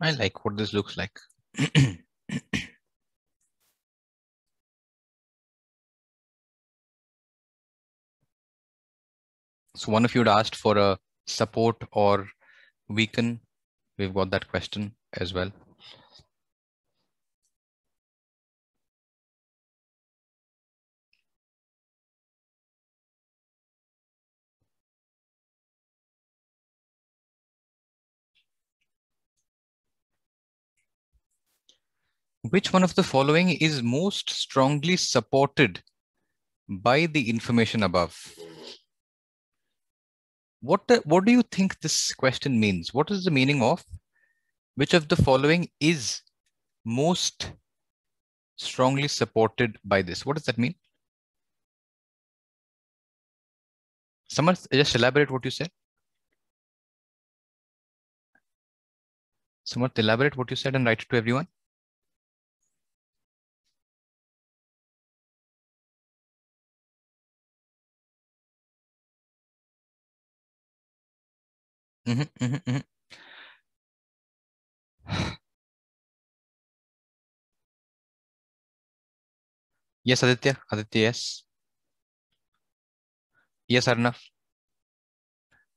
I like what this looks like. so one of you had asked for a support or weaken. We've got that question as well. Which one of the following is most strongly supported by the information above? What, the, what do you think this question means? What is the meaning of which of the following is most strongly supported by this? What does that mean? Someone just elaborate what you said. Someone elaborate what you said and write it to everyone. Mm-hmm, mm-hmm, mm-hmm. yes, Aditya. Aditya, yes. Yes, Arnav.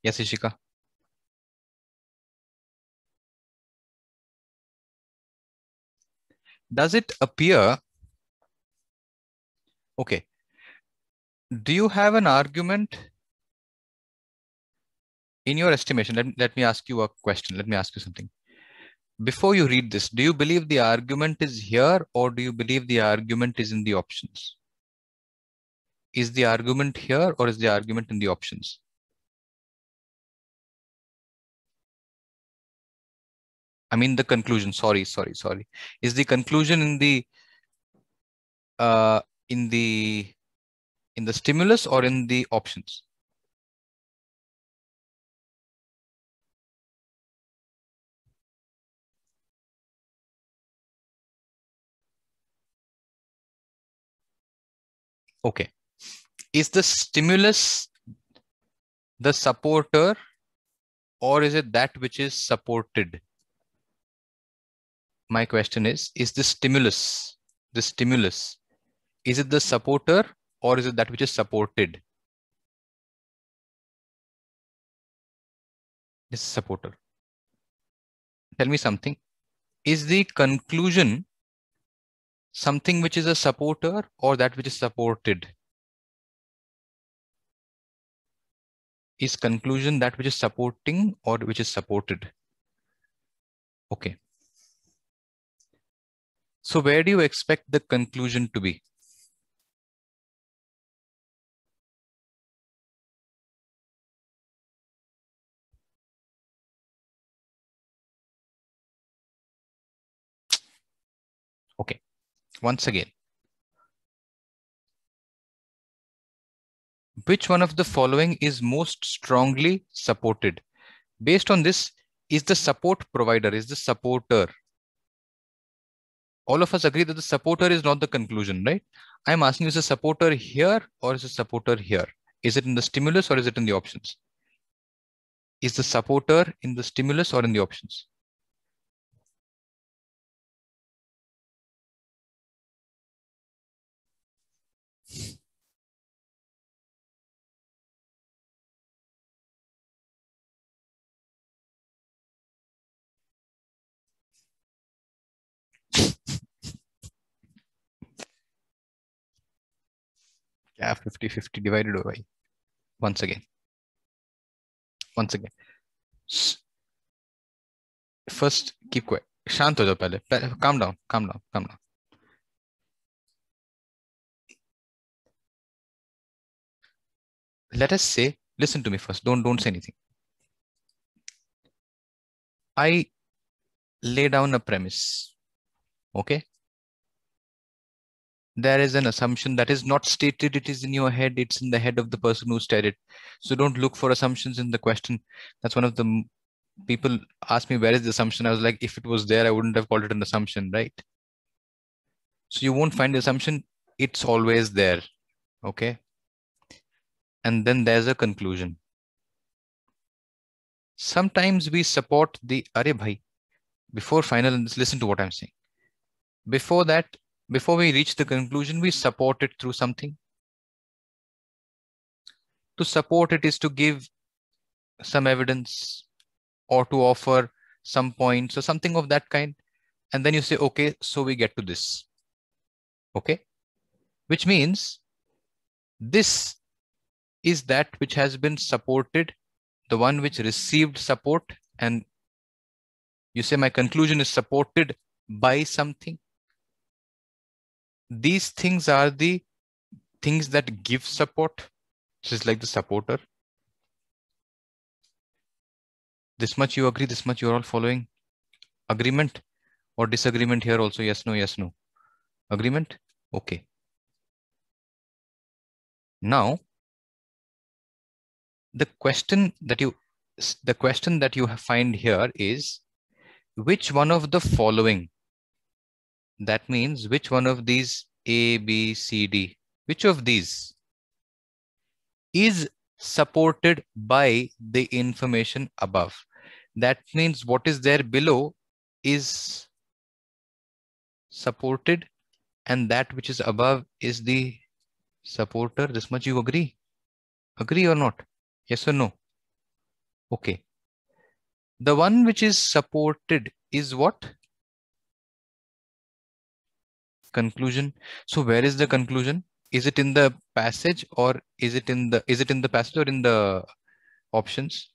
Yes, Ishika. Does it appear? Okay. Do you have an argument in your estimation, let, let me ask you a question. Let me ask you something. Before you read this, do you believe the argument is here or do you believe the argument is in the options? Is the argument here or is the argument in the options? I mean the conclusion, sorry, sorry, sorry. Is the conclusion in the uh, in the in the stimulus or in the options? Okay. Is the stimulus the supporter or is it that which is supported? My question is, is the stimulus, the stimulus, is it the supporter or is it that which is supported? This supporter. Tell me something. Is the conclusion something which is a supporter or that which is supported? Is conclusion that which is supporting or which is supported? Okay. So where do you expect the conclusion to be? Once again. Which one of the following is most strongly supported? Based on this, is the support provider, is the supporter. All of us agree that the supporter is not the conclusion, right? I'm asking is the supporter here or is the supporter here? Is it in the stimulus or is it in the options? Is the supporter in the stimulus or in the options? Yeah, 50 50 divided by once again. Once again. First, keep quiet. शांत हो जाओ पहले calm down calm down calm down let us say listen to me first don't don't say anything i lay down a premise okay There is an assumption that is not stated it is in your head it's in the head of the person who said it so don't look for assumptions in the question. That's one of the people ask me where is the assumption? I was like if it was there i wouldn't have called it an assumption right? So you won't find the assumption it's always there okay? And then there's a conclusion. Sometimes we support the are bhai before final, listen to what I'm saying. Before that, before we reach the conclusion, we support it through something. To support it is to give some evidence or to offer some points or something of that kind. And then you say, okay, so we get to this. Okay. Which means this is that which has been supported, the one which received support. And you say my conclusion is supported by something. These things are the things that give support. Is like the supporter. This much you agree, this much you're all following. Agreement or disagreement here also? Yes, no, yes, no. Agreement? Okay. Now, the question that you the question that you find here is which one of the following that means which one of these a b c d which of these is supported by the information above? That means what is there below is supported and that which is above is the supporter. This much you agree? Agree or not? Yes or no? Okay. The one which is supported is what conclusion. So where is the conclusion? Is it in the passage or is it in the is it in the passage or in the options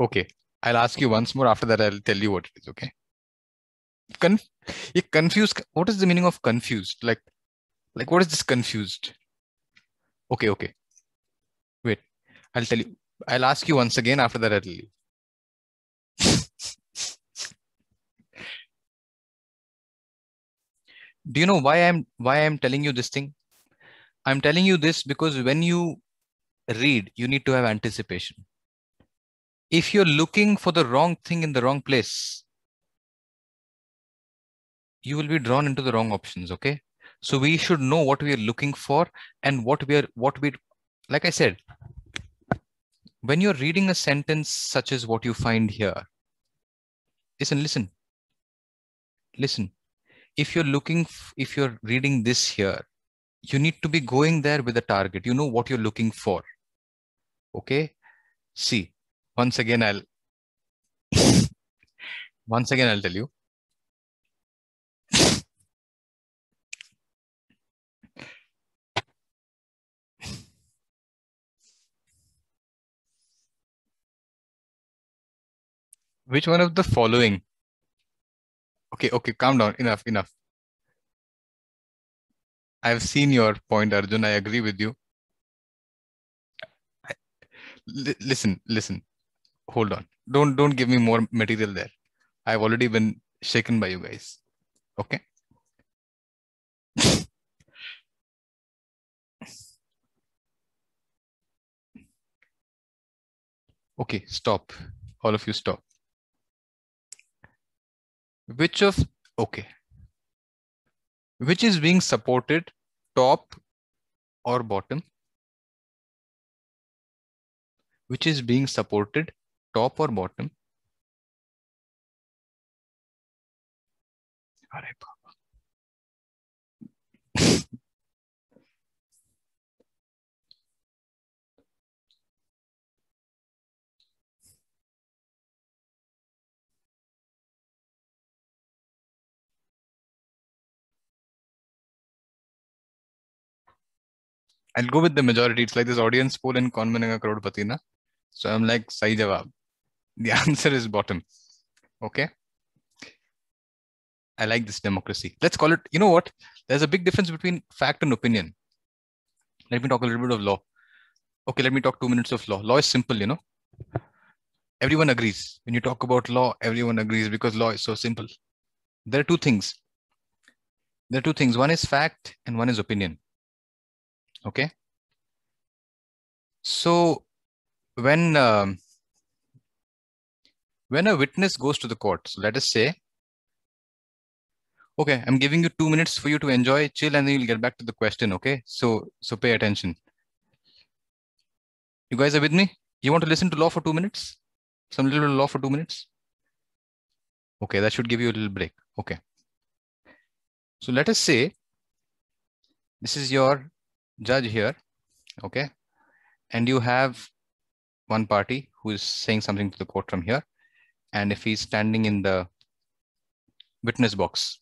Okay. I'll ask you once more. After that, I'll tell you what it is. Okay. Con confused. What is the meaning of confused? Like, like what is this confused? Okay. Okay. Wait. I'll tell you. I'll ask you once again. After that, I'll tell you. Do you know why I'm why I'm telling you this thing? I'm telling you this because when you read, you need to have anticipation if you're looking for the wrong thing in the wrong place, you will be drawn into the wrong options. Okay. So we should know what we are looking for and what we are, what we, like I said, when you're reading a sentence such as what you find here, listen, listen, listen. If you're looking, if you're reading this here, you need to be going there with a target. You know what you're looking for. Okay. See, once again, I'll once again I'll tell you. Which one of the following? Okay, okay, calm down. Enough, enough. I've seen your point, Arjun. I agree with you. Listen, listen hold on. Don't don't give me more material there. I've already been shaken by you guys. Okay. okay, stop. All of you stop. Which of okay. Which is being supported top or bottom? Which is being supported top or bottom? I'll go with the majority. It's like this audience poll in Kaun Banega Crorepati na. So I'm like, sahi jawab. The answer is bottom. Okay. I like this democracy. Let's call it, you know what? There's a big difference between fact and opinion. Let me talk a little bit of law. Okay, let me talk two minutes of law. Law is simple, you know. Everyone agrees. When you talk about law, everyone agrees because law is so simple. There are two things. There are two things. One is fact and one is opinion. Okay. So when um, when a witness goes to the court, so let us say, okay, I'm giving you two minutes for you to enjoy, chill, and then you'll get back to the question. Okay. So so pay attention. You guys are with me? You want to listen to law for two minutes? Some little law for two minutes? Okay, that should give you a little break. Okay. So let us say this is your judge here. Okay. And you have one party who is saying something to the court from here. And if he's standing in the witness box.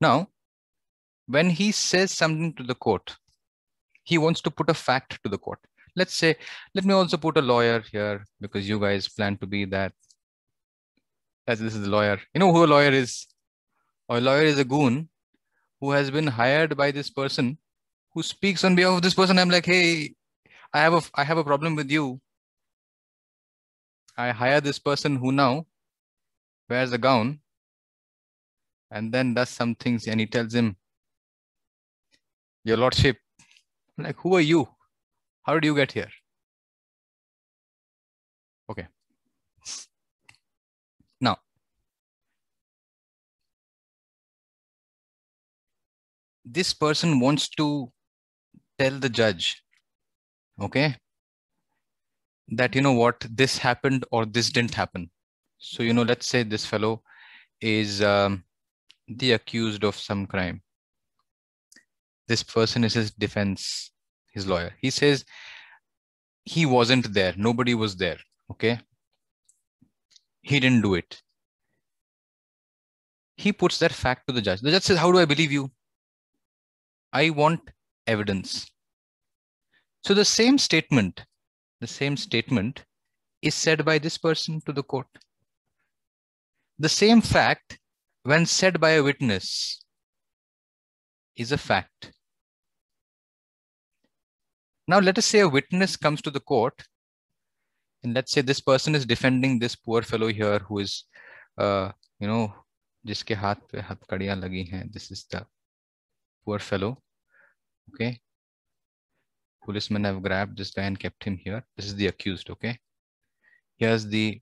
Now, when he says something to the court, he wants to put a fact to the court let's say, let me also put a lawyer here because you guys plan to be that. As this is the lawyer. You know who a lawyer is? A lawyer is a goon who has been hired by this person who speaks on behalf of this person. I'm like, hey, I have a I have a problem with you. I hire this person who now wears a gown and then does some things and he tells him, Your Lordship, like, who are you? How did you get here? Okay. Now, this person wants to tell the judge, okay, that, you know what, this happened or this didn't happen. So, you know, let's say this fellow is um, the accused of some crime. This person is his defense his lawyer. He says he wasn't there. Nobody was there. Okay. He didn't do it. He puts that fact to the judge. The judge says, How do I believe you? I want evidence. So the same statement, the same statement is said by this person to the court. The same fact, when said by a witness, is a fact. Now, let us say a witness comes to the court, and let's say this person is defending this poor fellow here who is, uh, you know, जिसके हाथ पे हथकड़ियां लगी हैं. This is the poor fellow. Okay. Policemen have grabbed this guy and kept him here. This is the accused. Okay. Here's the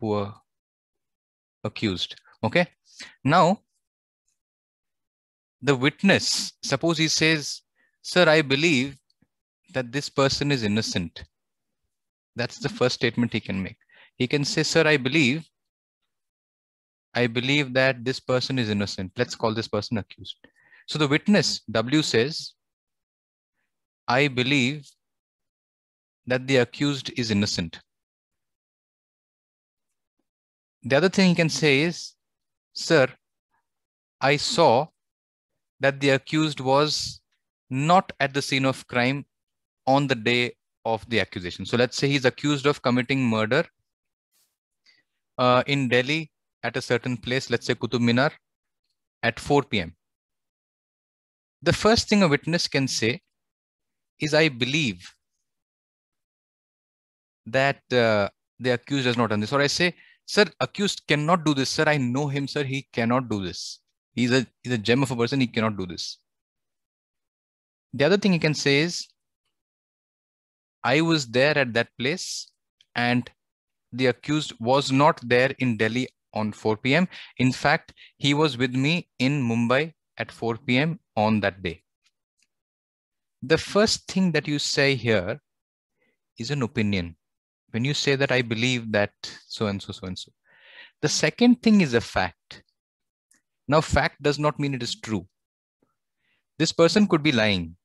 poor accused. Okay. Now, the witness, suppose he says, Sir, I believe that this person is innocent. That's the first statement he can make. He can say, sir, I believe, I believe that this person is innocent. Let's call this person accused. So the witness, W says, I believe that the accused is innocent. The other thing he can say is, sir, I saw that the accused was not at the scene of crime on the day of the accusation. So let's say he's accused of committing murder uh, in Delhi at a certain place, let's say Qutub Minar, at 4 p.m. The first thing a witness can say is, I believe that uh, the accused has not done this. Or I say, sir, accused cannot do this. Sir, I know him, sir. He cannot do this. He's a, he's a gem of a person. He cannot do this. The other thing he can say is, I was there at that place and the accused was not there in Delhi on 4 p.m. In fact, he was with me in Mumbai at 4 p.m. on that day. The first thing that you say here is an opinion. When you say that I believe that so and so, so and so. The second thing is a fact. Now, fact does not mean it is true. This person could be lying.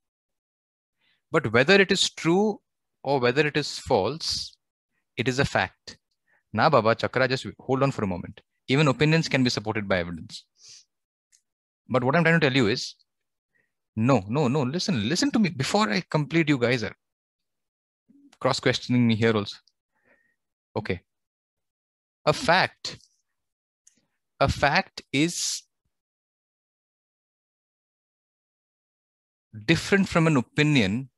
But whether it is true or whether it is false, it is a fact. Now, Baba Chakra, just hold on for a moment. Even opinions can be supported by evidence. But what I'm trying to tell you is, no, no, no, listen, listen to me. Before I complete, you guys are cross-questioning me here also. Okay. A fact. A fact is different from an opinion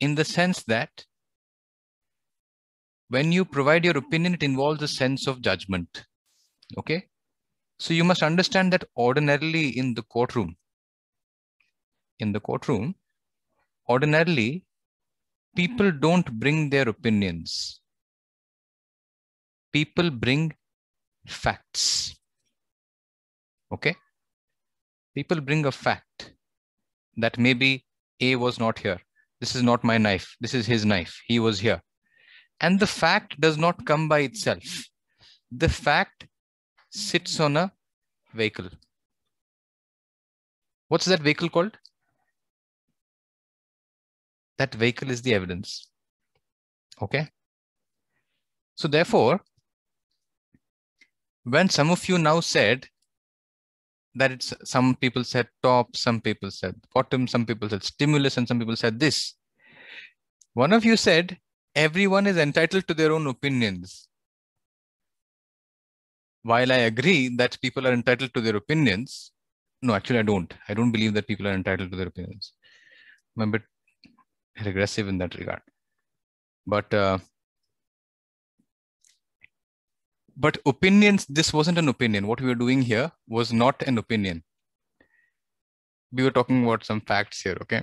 in the sense that when you provide your opinion, it involves a sense of judgment. Okay. So you must understand that ordinarily in the courtroom, in the courtroom, ordinarily people don't bring their opinions. People bring facts. Okay. People bring a fact that maybe A was not here. This is not my knife. This is his knife. He was here. And the fact does not come by itself. The fact sits on a vehicle. What's that vehicle called? That vehicle is the evidence. Okay. So therefore, when some of you now said that it's some people said top, some people said bottom, some people said stimulus, and some people said this. One of you said everyone is entitled to their own opinions. While I agree that people are entitled to their opinions, no, actually, I don't. I don't believe that people are entitled to their opinions. Bit regressive in that regard. But uh, but opinions, this wasn't an opinion. What we were doing here was not an opinion. We were talking about some facts here, okay?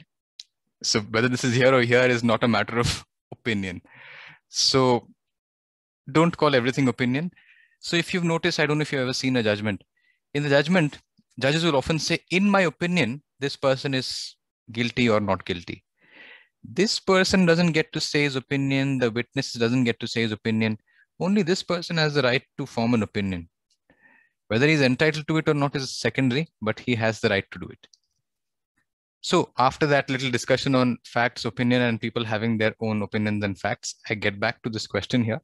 So whether this is here or here is not a matter of opinion. So don't call everything opinion. So if you've noticed, I don't know if you've ever seen a judgment. In the judgment, judges will often say, in my opinion, this person is guilty or not guilty. This person doesn't get to say his opinion. The witness doesn't get to say his opinion. Only this person has the right to form an opinion. Whether he's entitled to it or not is secondary, but he has the right to do it. So after that little discussion on facts, opinion, and people having their own opinions and facts, I get back to this question here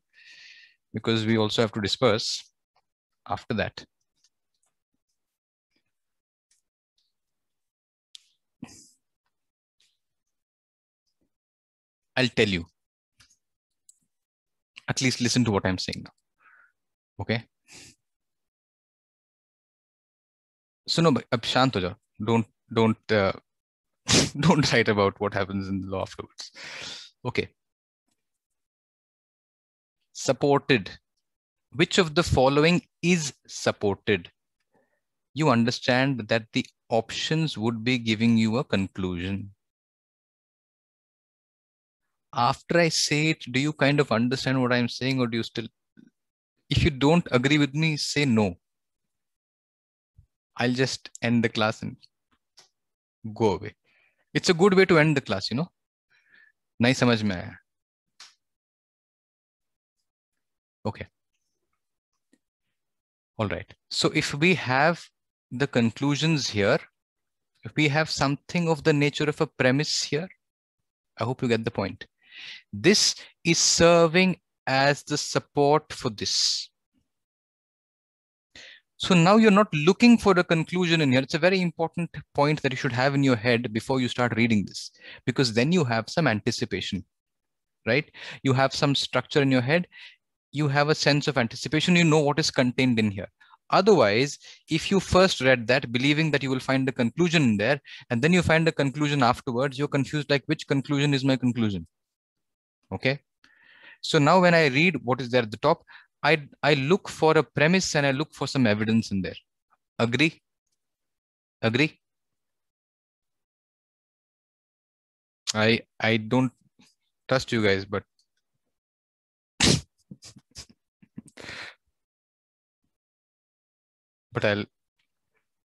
because we also have to disperse after that. I'll tell you. At least listen to what I'm saying now. Okay. So no, Shant Don't don't uh, don't write about what happens in the law afterwards. Okay. Supported. Which of the following is supported? You understand that the options would be giving you a conclusion After I say it, do you kind of understand what I'm saying or do you still, if you don't agree with me, say no. I'll just end the class and go away. It's a good way to end the class, you know. नहीं समझ में आया okay all right so if we have the conclusions here if we have something of the nature of a premise here i hope you get the point this is serving as the support for this so now you're not looking for a conclusion in here. It's a very important point that you should have in your head before you start reading this, because then you have some anticipation, right? You have some structure in your head. You have a sense of anticipation. You know what is contained in here. Otherwise, if you first read that, believing that you will find the conclusion in there, and then you find the conclusion afterwards, you're confused like which conclusion is my conclusion? Okay. So now when I read what is there at the top, I, I look for a premise and I look for some evidence in there. Agree? Agree? I I don't trust you guys, but but I'll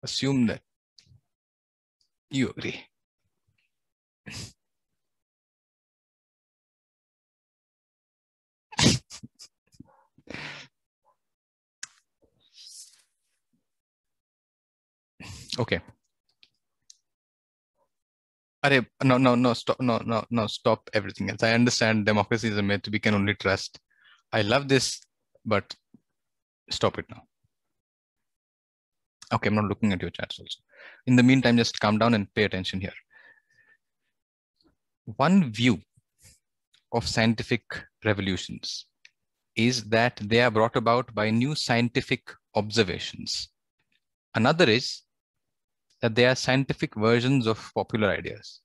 assume that you agree. Okay. Array, no, no, no, stop, no, no, no, stop everything else. I understand democracy is a myth. We can only trust. I love this, but stop it now. Okay, I'm not looking at your chats also. In the meantime, just calm down and pay attention here. One view of scientific revolutions is that they are brought about by new scientific observations. Another is that they are scientific versions of popular ideas.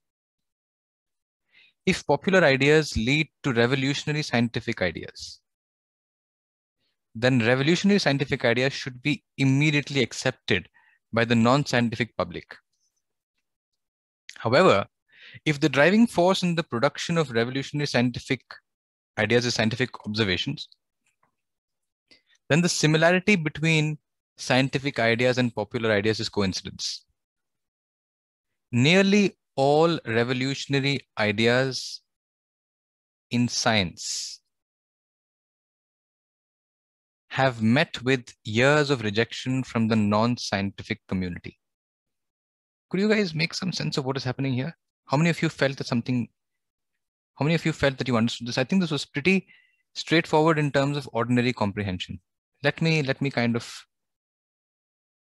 if popular ideas lead to revolutionary scientific ideas, then revolutionary scientific ideas should be immediately accepted by the non-scientific public. However, if the driving force in the production of revolutionary scientific ideas is scientific observations, then the similarity between scientific ideas and popular ideas is coincidence. Nearly all revolutionary ideas in science have met with years of rejection from the non-scientific community. Could you guys make some sense of what is happening here? How many of you felt that something, how many of you felt that you understood this? I think this was pretty straightforward in terms of ordinary comprehension. Let me, let me kind of,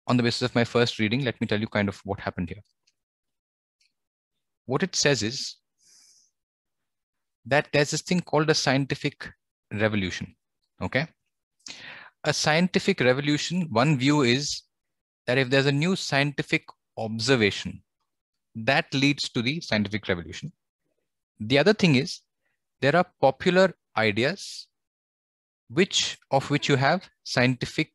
on the basis of my first reading, let me tell you kind of what happened here. What it says is that there's this thing called a scientific revolution, okay? a scientific revolution, one view is that if there's a new scientific observation, that leads to the scientific revolution. The other thing is there are popular ideas which of which you have scientific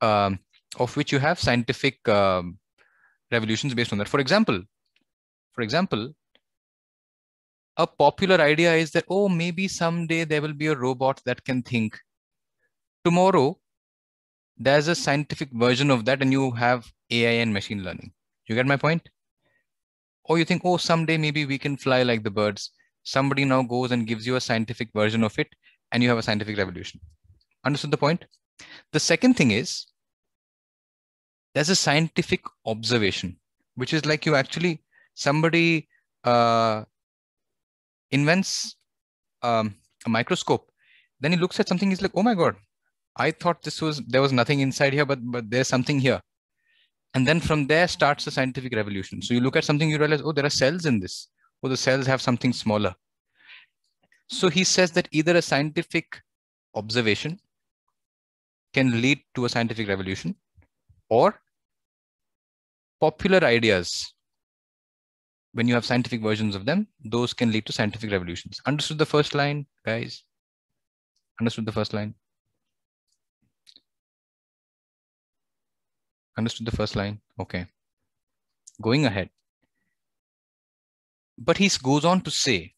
um, of which you have scientific um, revolutions based on that. For example, for example, a popular idea is that, oh, maybe someday there will be a robot that can think tomorrow there's a scientific version of that and you have AI and machine learning. You get my point? Or you think, oh, someday maybe we can fly like the birds. Somebody now goes and gives you a scientific version of it and you have a scientific revolution. Understood the point? The second thing is there's a scientific observation, which is like you actually, somebody uh, invents um, a microscope. Then he looks at something, he's like, oh my God, I thought this was there was nothing inside here, but but there's something here. And then from there starts the scientific revolution. So you look at something, you realize, oh, there are cells in this. Oh, the cells have something smaller. So he says that either a scientific observation can lead to a scientific revolution or popular ideas when you have scientific versions of them, those can lead to scientific revolutions. Understood the first line, guys? Understood the first line? Understood the first line? Okay. Going ahead. But he goes on to say,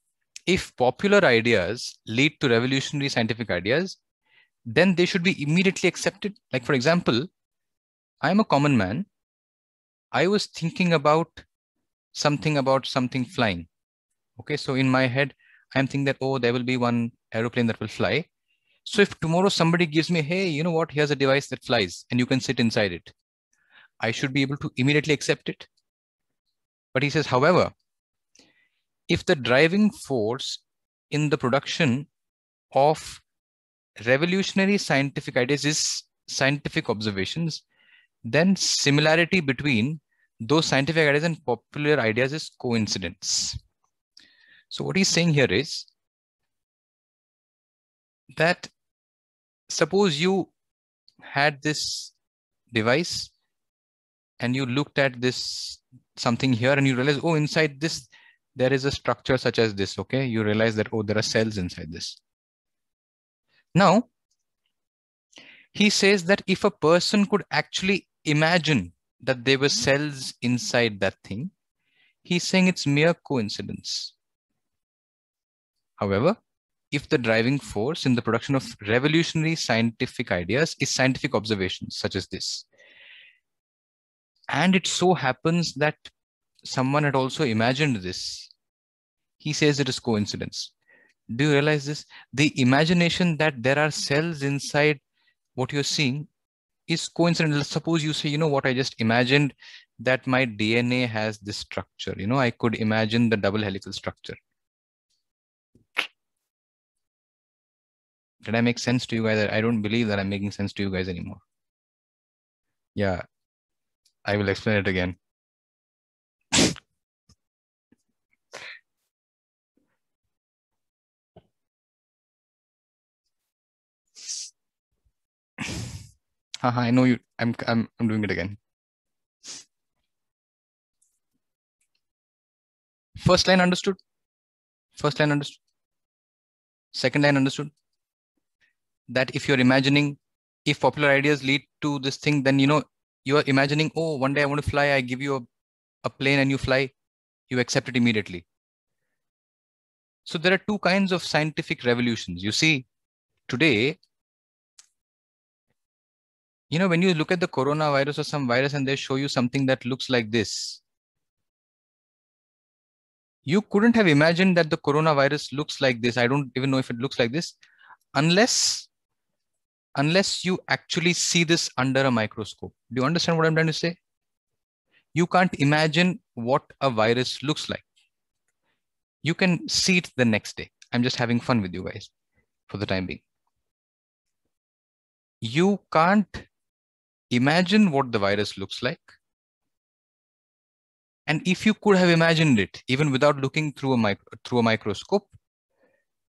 if popular ideas lead to revolutionary scientific ideas, then they should be immediately accepted. Like, for example, I'm a common man. I was thinking about something about something flying. Okay, so in my head, I'm thinking that, oh, there will be one aeroplane that will fly. So if tomorrow somebody gives me, hey, you know what, here's a device that flies and you can sit inside it. I should be able to immediately accept it. But he says, however, if the driving force in the production of revolutionary scientific ideas is scientific observations, then similarity between those scientific ideas and popular ideas is coincidence. So what he's saying here is that suppose you had this device and you looked at this something here and you realize, oh, inside this, there is a structure such as this, okay? You realize that, oh, there are cells inside this. Now, he says that if a person could actually imagine that there were hmm. cells inside that thing, he's saying it's mere coincidence. However, if the driving force in the production of revolutionary scientific ideas is scientific observations such as this, and it so happens that someone had also imagined this. He says it is coincidence. Do you realize this? The imagination that there are cells inside what you're seeing is coincidental. Suppose you say, you know what, I just imagined that my DNA has this structure. You know, I could imagine the double helical structure. Did I make sense to you guys? I don't believe that I'm making sense to you guys anymore. Yeah, I will explain it again. Haha, I know you. I'm I'm I'm doing it again. First line understood? First line understood? Second line understood? That if you're imagining, if popular ideas lead to this thing, then you know, you're imagining, oh, one day I want to fly, I give you a, a plane and you fly, you accept it immediately. So there are two kinds of scientific revolutions. You see, today, you know, when you look at the coronavirus or some virus and they show you something that looks like this, you couldn't have imagined that the coronavirus looks like this. I don't even know if it looks like this, unless unless you actually see this under a microscope. Do you understand what I'm trying to say? You can't imagine what a virus looks like. You can see it the next day. I'm just having fun with you guys for the time being. You can't imagine what the virus looks like. And if you could have imagined it, even without looking through a, micro, through a microscope,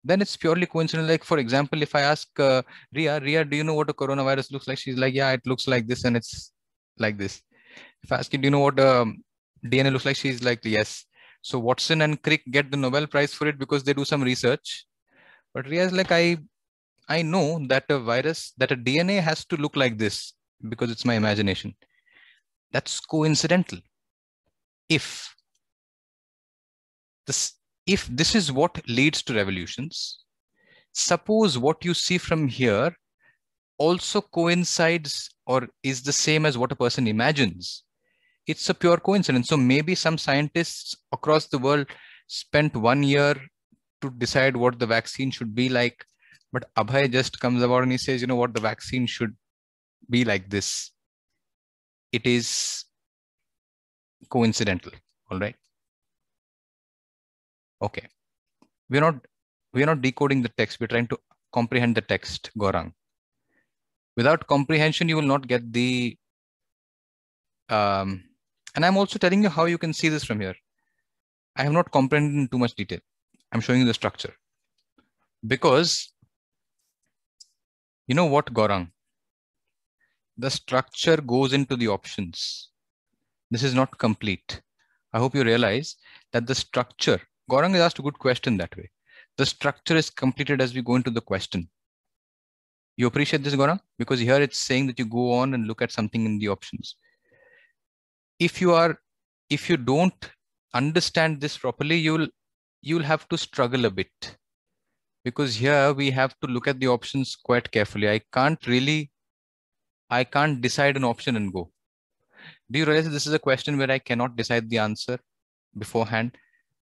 then it's purely coincidental. Like, for example, if I ask uh, Ria, Ria, do you know what a coronavirus looks like? She's like, yeah, it looks like this and it's like this. If I ask you, do you know what um, DNA looks like? She's like, yes. So Watson and Crick get the Nobel Prize for it because they do some research. But Ria is like, I, I know that a virus, that a DNA has to look like this because it's my imagination. That's coincidental. If this, if this is what leads to revolutions, suppose what you see from here also coincides or is the same as what a person imagines. It's a pure coincidence. So maybe some scientists across the world spent one year to decide what the vaccine should be like. But Abhay just comes about and he says, you know what, the vaccine should be like this. It is coincidental. All right. Okay. We're not we're not decoding the text. We're trying to comprehend the text, Gorang. Without comprehension, you will not get the um, and I'm also telling you how you can see this from here. I have not comprehended in too much detail. I'm showing you the structure. Because you know what, Gorang? The structure goes into the options. This is not complete. I hope you realize that the structure, Gorang has asked a good question that way. The structure is completed as we go into the question. You appreciate this, Gorang? Because here it's saying that you go on and look at something in the options. If you are, if you don't understand this properly, you'll you'll have to struggle a bit. Because here we have to look at the options quite carefully. I can't really I can't decide an option and go. Do you realize this is a question where I cannot decide the answer beforehand?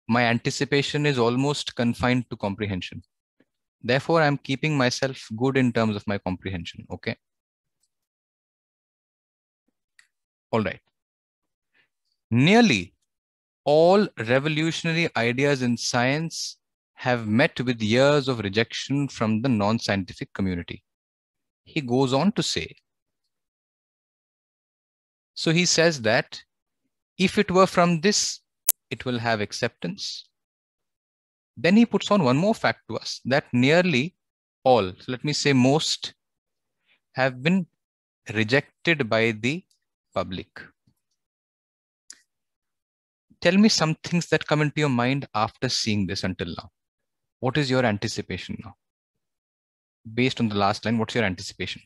My anticipation is almost confined to comprehension. Therefore, I'm keeping myself good in terms of my comprehension. Okay. All right. Nearly all revolutionary ideas in science have met with years of rejection from the non-scientific community. He goes on to say so he says that if it were from this, it will have acceptance. Then he puts on one more fact to us that nearly all, so let me say most, have been rejected by the public. Tell me some things that come into your mind after seeing this until now. What is your anticipation now? Based on the last line, what's your anticipation?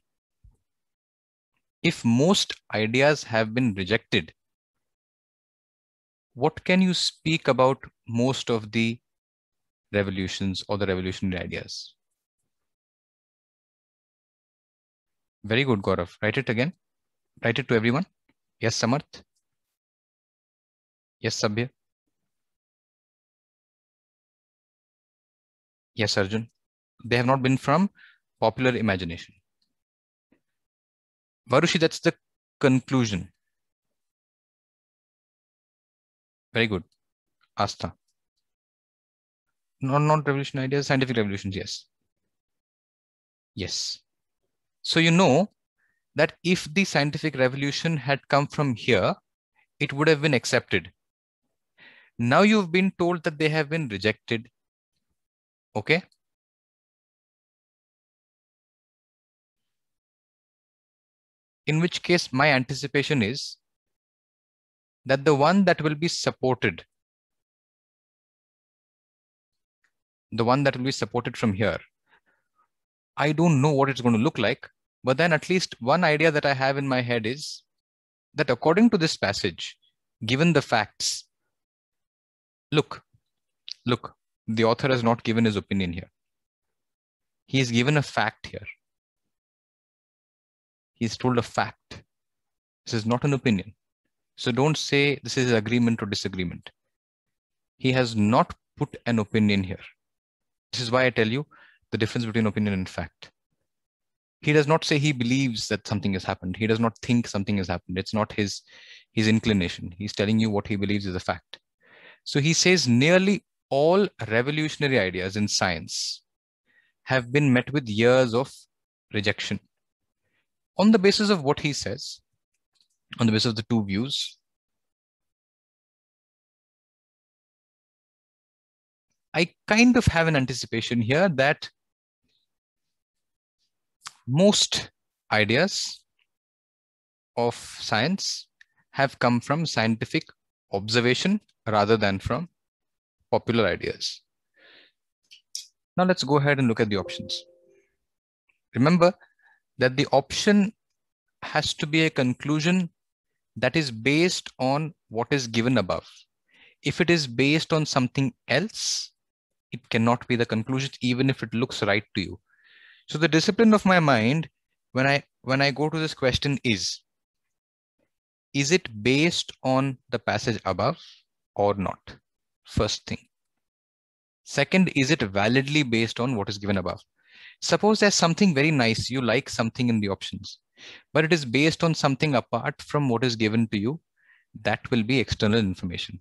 If most ideas have been rejected, what can you speak about most of the revolutions or the revolutionary ideas? Very good, Gaurav. Write it again. Write it to everyone. Yes, Samarth. Yes, Sabya. Yes, Arjun. They have not been from popular imagination. Varushi, that's the conclusion. Very good. Asta. Not, not revolution ideas, scientific revolutions, yes. Yes. So you know that if the scientific revolution had come from here, it would have been accepted. Now you've been told that they have been rejected. Okay. In which case my anticipation is that the one that will be supported the one that will be supported from here, I don't know what it's going to look like. But then at least one idea that I have in my head is that according to this passage, given the facts, look, look, the author has not given his opinion here. He has given a fact here. He's told a fact. This is not an opinion. So don't say this is agreement or disagreement. He has not put an opinion here. This is why I tell you the difference between opinion and fact. He does not say he believes that something has happened. He does not think something has happened. It's not his, his inclination. He's telling you what he believes is a fact. So he says nearly all revolutionary ideas in science have been met with years of rejection. On the basis of what he says, on the basis of the two views, I kind of have an anticipation here that most ideas of science have come from scientific observation rather than from popular ideas. Now let's go ahead and look at the options. Remember that the option has to be a conclusion that is based on what is given above. If it is based on something else, it cannot be the conclusion, even if it looks right to you. So the discipline of my mind when I when I go to this question is, is it based on the passage above or not? First thing. Second, is it validly based on what is given above? Suppose there's something very nice, you like something in the options, but it is based on something apart from what is given to you. That will be external information.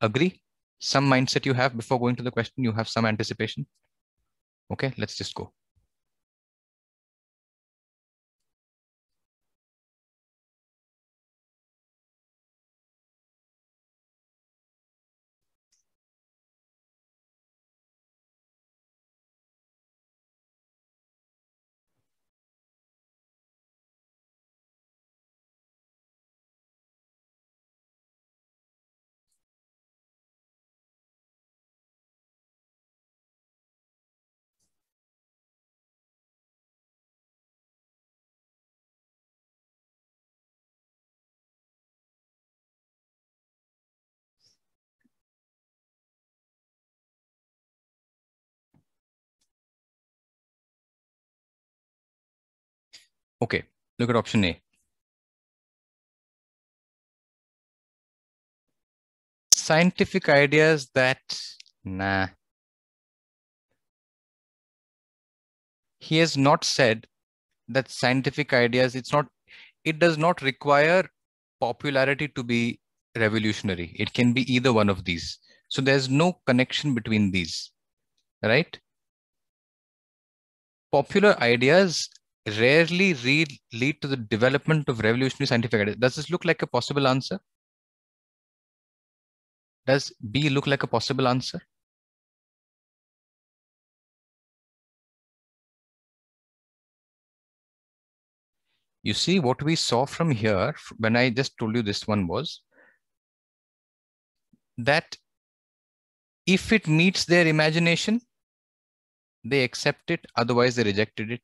Agree? Some mindset you have before going to the question, you have some anticipation. Okay, let's just go. Okay, look at option A. Scientific ideas that, nah. He has not said that scientific ideas, it's not, it does not require popularity to be revolutionary. It can be either one of these. So there's no connection between these, right? Popular ideas rarely lead to the development of revolutionary scientific ideas. Does this look like a possible answer? Does B look like a possible answer? You see, what we saw from here, when I just told you this one was that if it meets their imagination, they accept it, otherwise they rejected it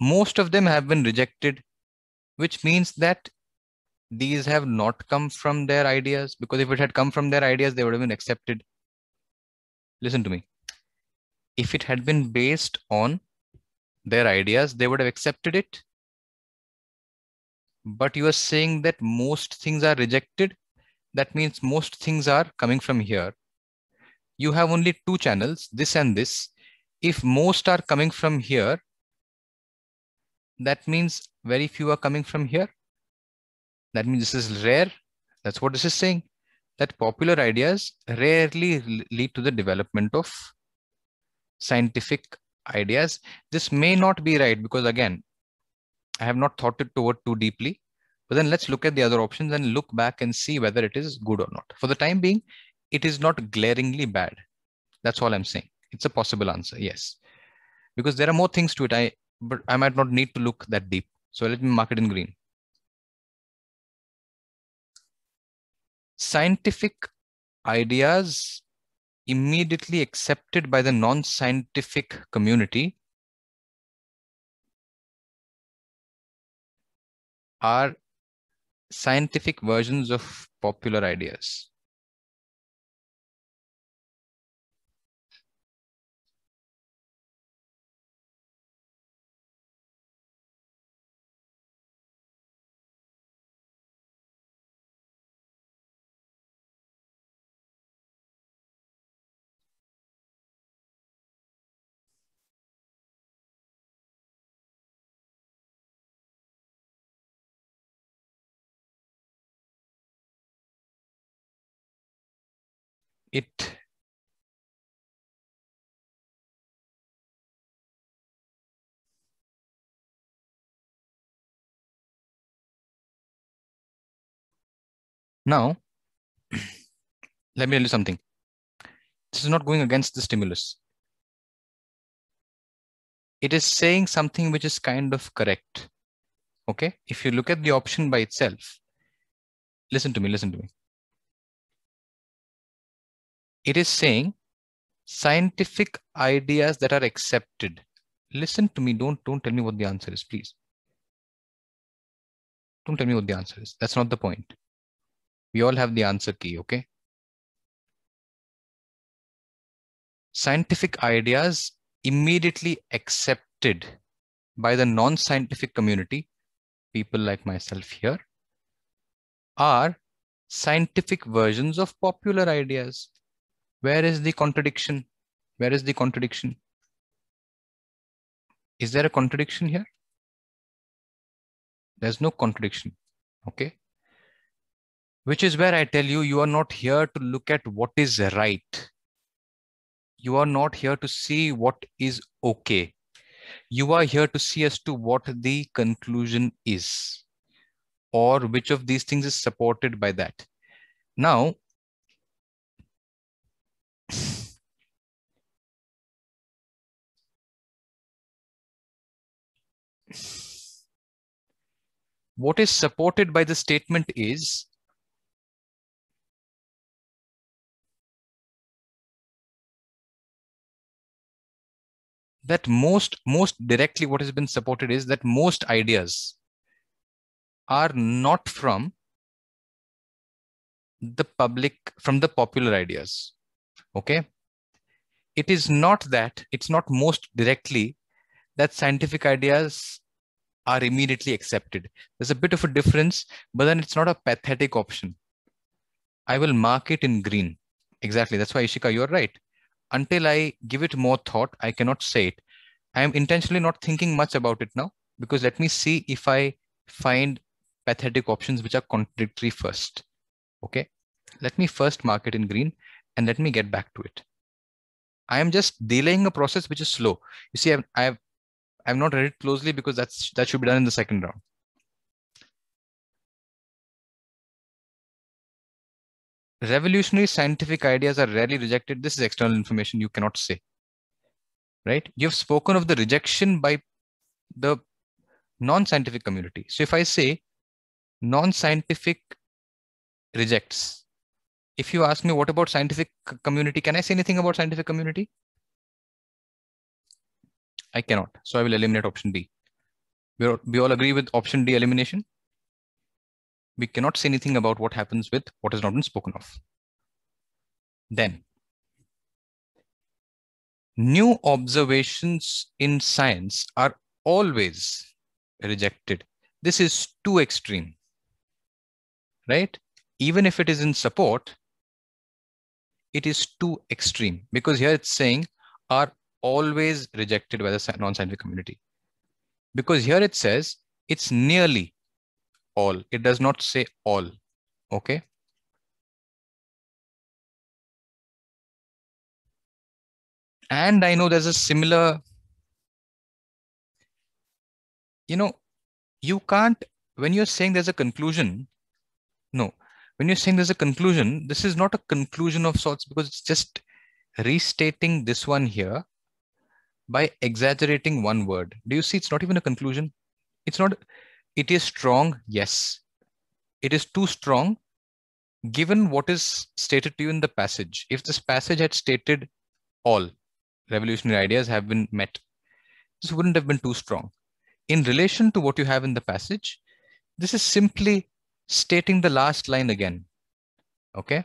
most of them have been rejected, which means that these have not come from their ideas because if it had come from their ideas, they would have been accepted. Listen to me. If it had been based on their ideas, they would have accepted it. But you are saying that most things are rejected. That means most things are coming from here. You have only two channels, this and this. If most are coming from here, that means very few are coming from here. That means this is rare. That's what this is saying. That popular ideas rarely lead to the development of scientific ideas. This may not be right because again, I have not thought it over too deeply. But then let's look at the other options and look back and see whether it is good or not. For the time being, it is not glaringly bad. That's all I'm saying. It's a possible answer, yes. Because there are more things to it. I but I might not need to look that deep. So let me mark it in green. Scientific ideas immediately accepted by the non-scientific community are scientific versions of popular ideas. It. Now let me tell you something. This is not going against the stimulus. It is saying something which is kind of correct. Okay? If you look at the option by itself listen to me listen to me it is saying scientific ideas that are accepted. Listen to me. Don't, don't tell me what the answer is, please. Don't tell me what the answer is. That's not the point. We all have the answer key, okay? Scientific ideas immediately accepted by the non-scientific community, people like myself here, are scientific versions of popular ideas. Where is the contradiction? Where is the contradiction? Is there a contradiction here? There's no contradiction. Okay. Which is where I tell you, you are not here to look at what is right. You are not here to see what is okay. You are here to see as to what the conclusion is or which of these things is supported by that. Now, what is supported by the statement is that most most directly what has been supported is that most ideas are not from the public from the popular ideas okay it is not that it's not most directly that scientific ideas are immediately accepted. There's a bit of a difference, but then it's not a pathetic option. I will mark it in green. Exactly. That's why Ishika, you're right. Until I give it more thought, I cannot say it. I am intentionally not thinking much about it now because let me see if I find pathetic options which are contradictory first. Okay. Let me first mark it in green and let me get back to it. I am just delaying a process which is slow. You see, I've, I've I've not read it closely because that's that should be done in the second round. Revolutionary scientific ideas are rarely rejected. This is external information you cannot say. Right? You've spoken of the rejection by the non-scientific community. So if I say non-scientific rejects, if you ask me what about scientific community, can I say anything about scientific community? I cannot. So I will eliminate option D. We, we all agree with option D elimination. We cannot say anything about what happens with what has not been spoken of. Then, new observations in science are always rejected. This is too extreme, right? Even if it is in support, it is too extreme because here it's saying are always rejected by the non-scientific community. Because here it says it's nearly all. It does not say all. Okay. And I know there's a similar, you know, you can't, when you're saying there's a conclusion, no, when you're saying there's a conclusion, this is not a conclusion of sorts because it's just restating this one here by exaggerating one word. Do you see it's not even a conclusion? It's not, it is strong, yes. It is too strong, given what is stated to you in the passage, if this passage had stated all revolutionary ideas have been met, this wouldn't have been too strong. In relation to what you have in the passage, this is simply stating the last line again. Okay.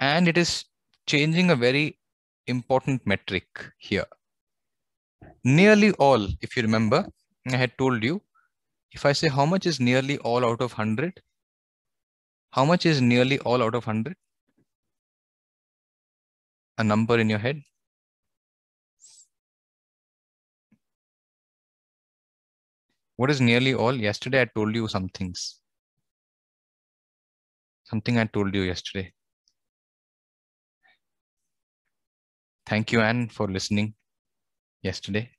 And it is changing a very important metric here. Nearly all, if you remember, I had told you, if I say how much is nearly all out of 100, how much is nearly all out of 100? A number in your head? What is nearly all? Yesterday I told you some things. Something I told you yesterday. Thank you, Anne, for listening yesterday.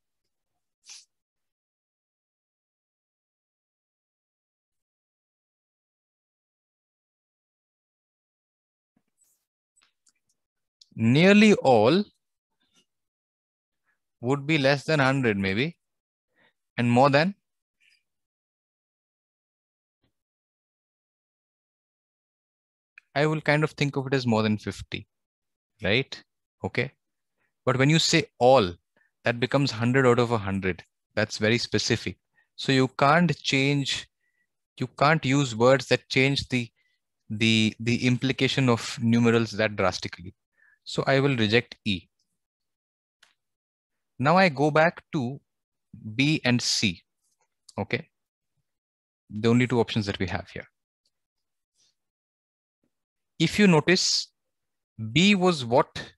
nearly all would be less than 100 maybe and more than I will kind of think of it as more than 50, right? Okay. But when you say all, that becomes 100 out of 100. That's very specific. So you can't change, you can't use words that change the, the, the implication of numerals that drastically. So I will reject E. Now I go back to B and C. Okay. The only two options that we have here. If you notice, B was what?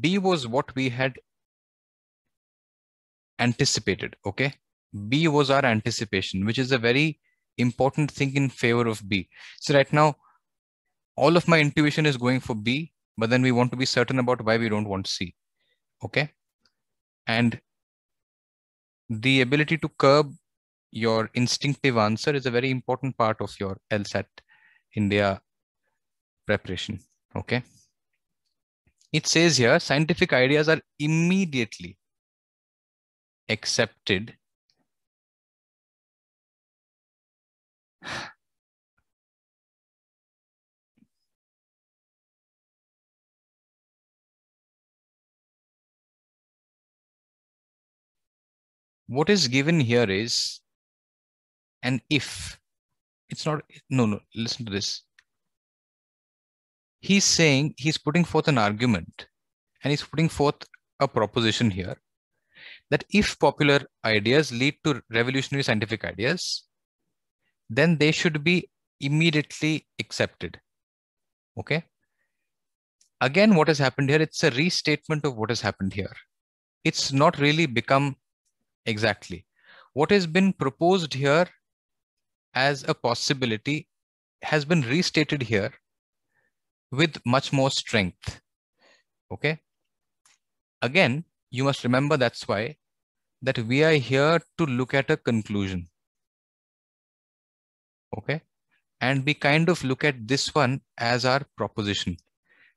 B was what we had anticipated, okay? B was our anticipation, which is a very important thing in favor of B. So right now, all of my intuition is going for B, but then we want to be certain about why we don't want C, okay? And the ability to curb your instinctive answer is a very important part of your LSAT India preparation, okay? it says here scientific ideas are immediately accepted what is given here is an if it's not no no listen to this he's saying he's putting forth an argument and he's putting forth a proposition here that if popular ideas lead to revolutionary scientific ideas, then they should be immediately accepted. Okay. Again, what has happened here, it's a restatement of what has happened here. It's not really become exactly. What has been proposed here as a possibility has been restated here with much more strength. Okay. Again, you must remember that's why that we are here to look at a conclusion. Okay. And we kind of look at this one as our proposition.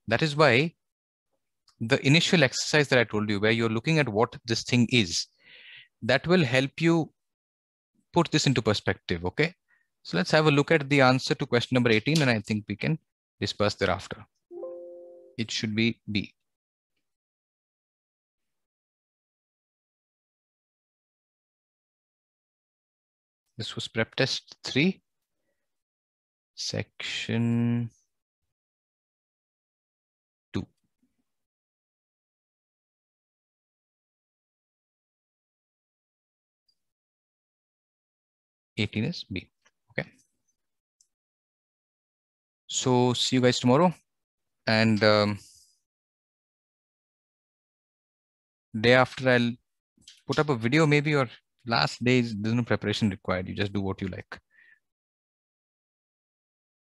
That is why the initial exercise that I told you, where you're looking at what this thing is, that will help you put this into perspective. Okay. So let's have a look at the answer to question number 18, and I think we can disperse thereafter. It should be B. This was prep test three, section 18 is B. Okay. So see you guys tomorrow. And um, day after I'll put up a video maybe or last day is there's no preparation required. You just do what you like.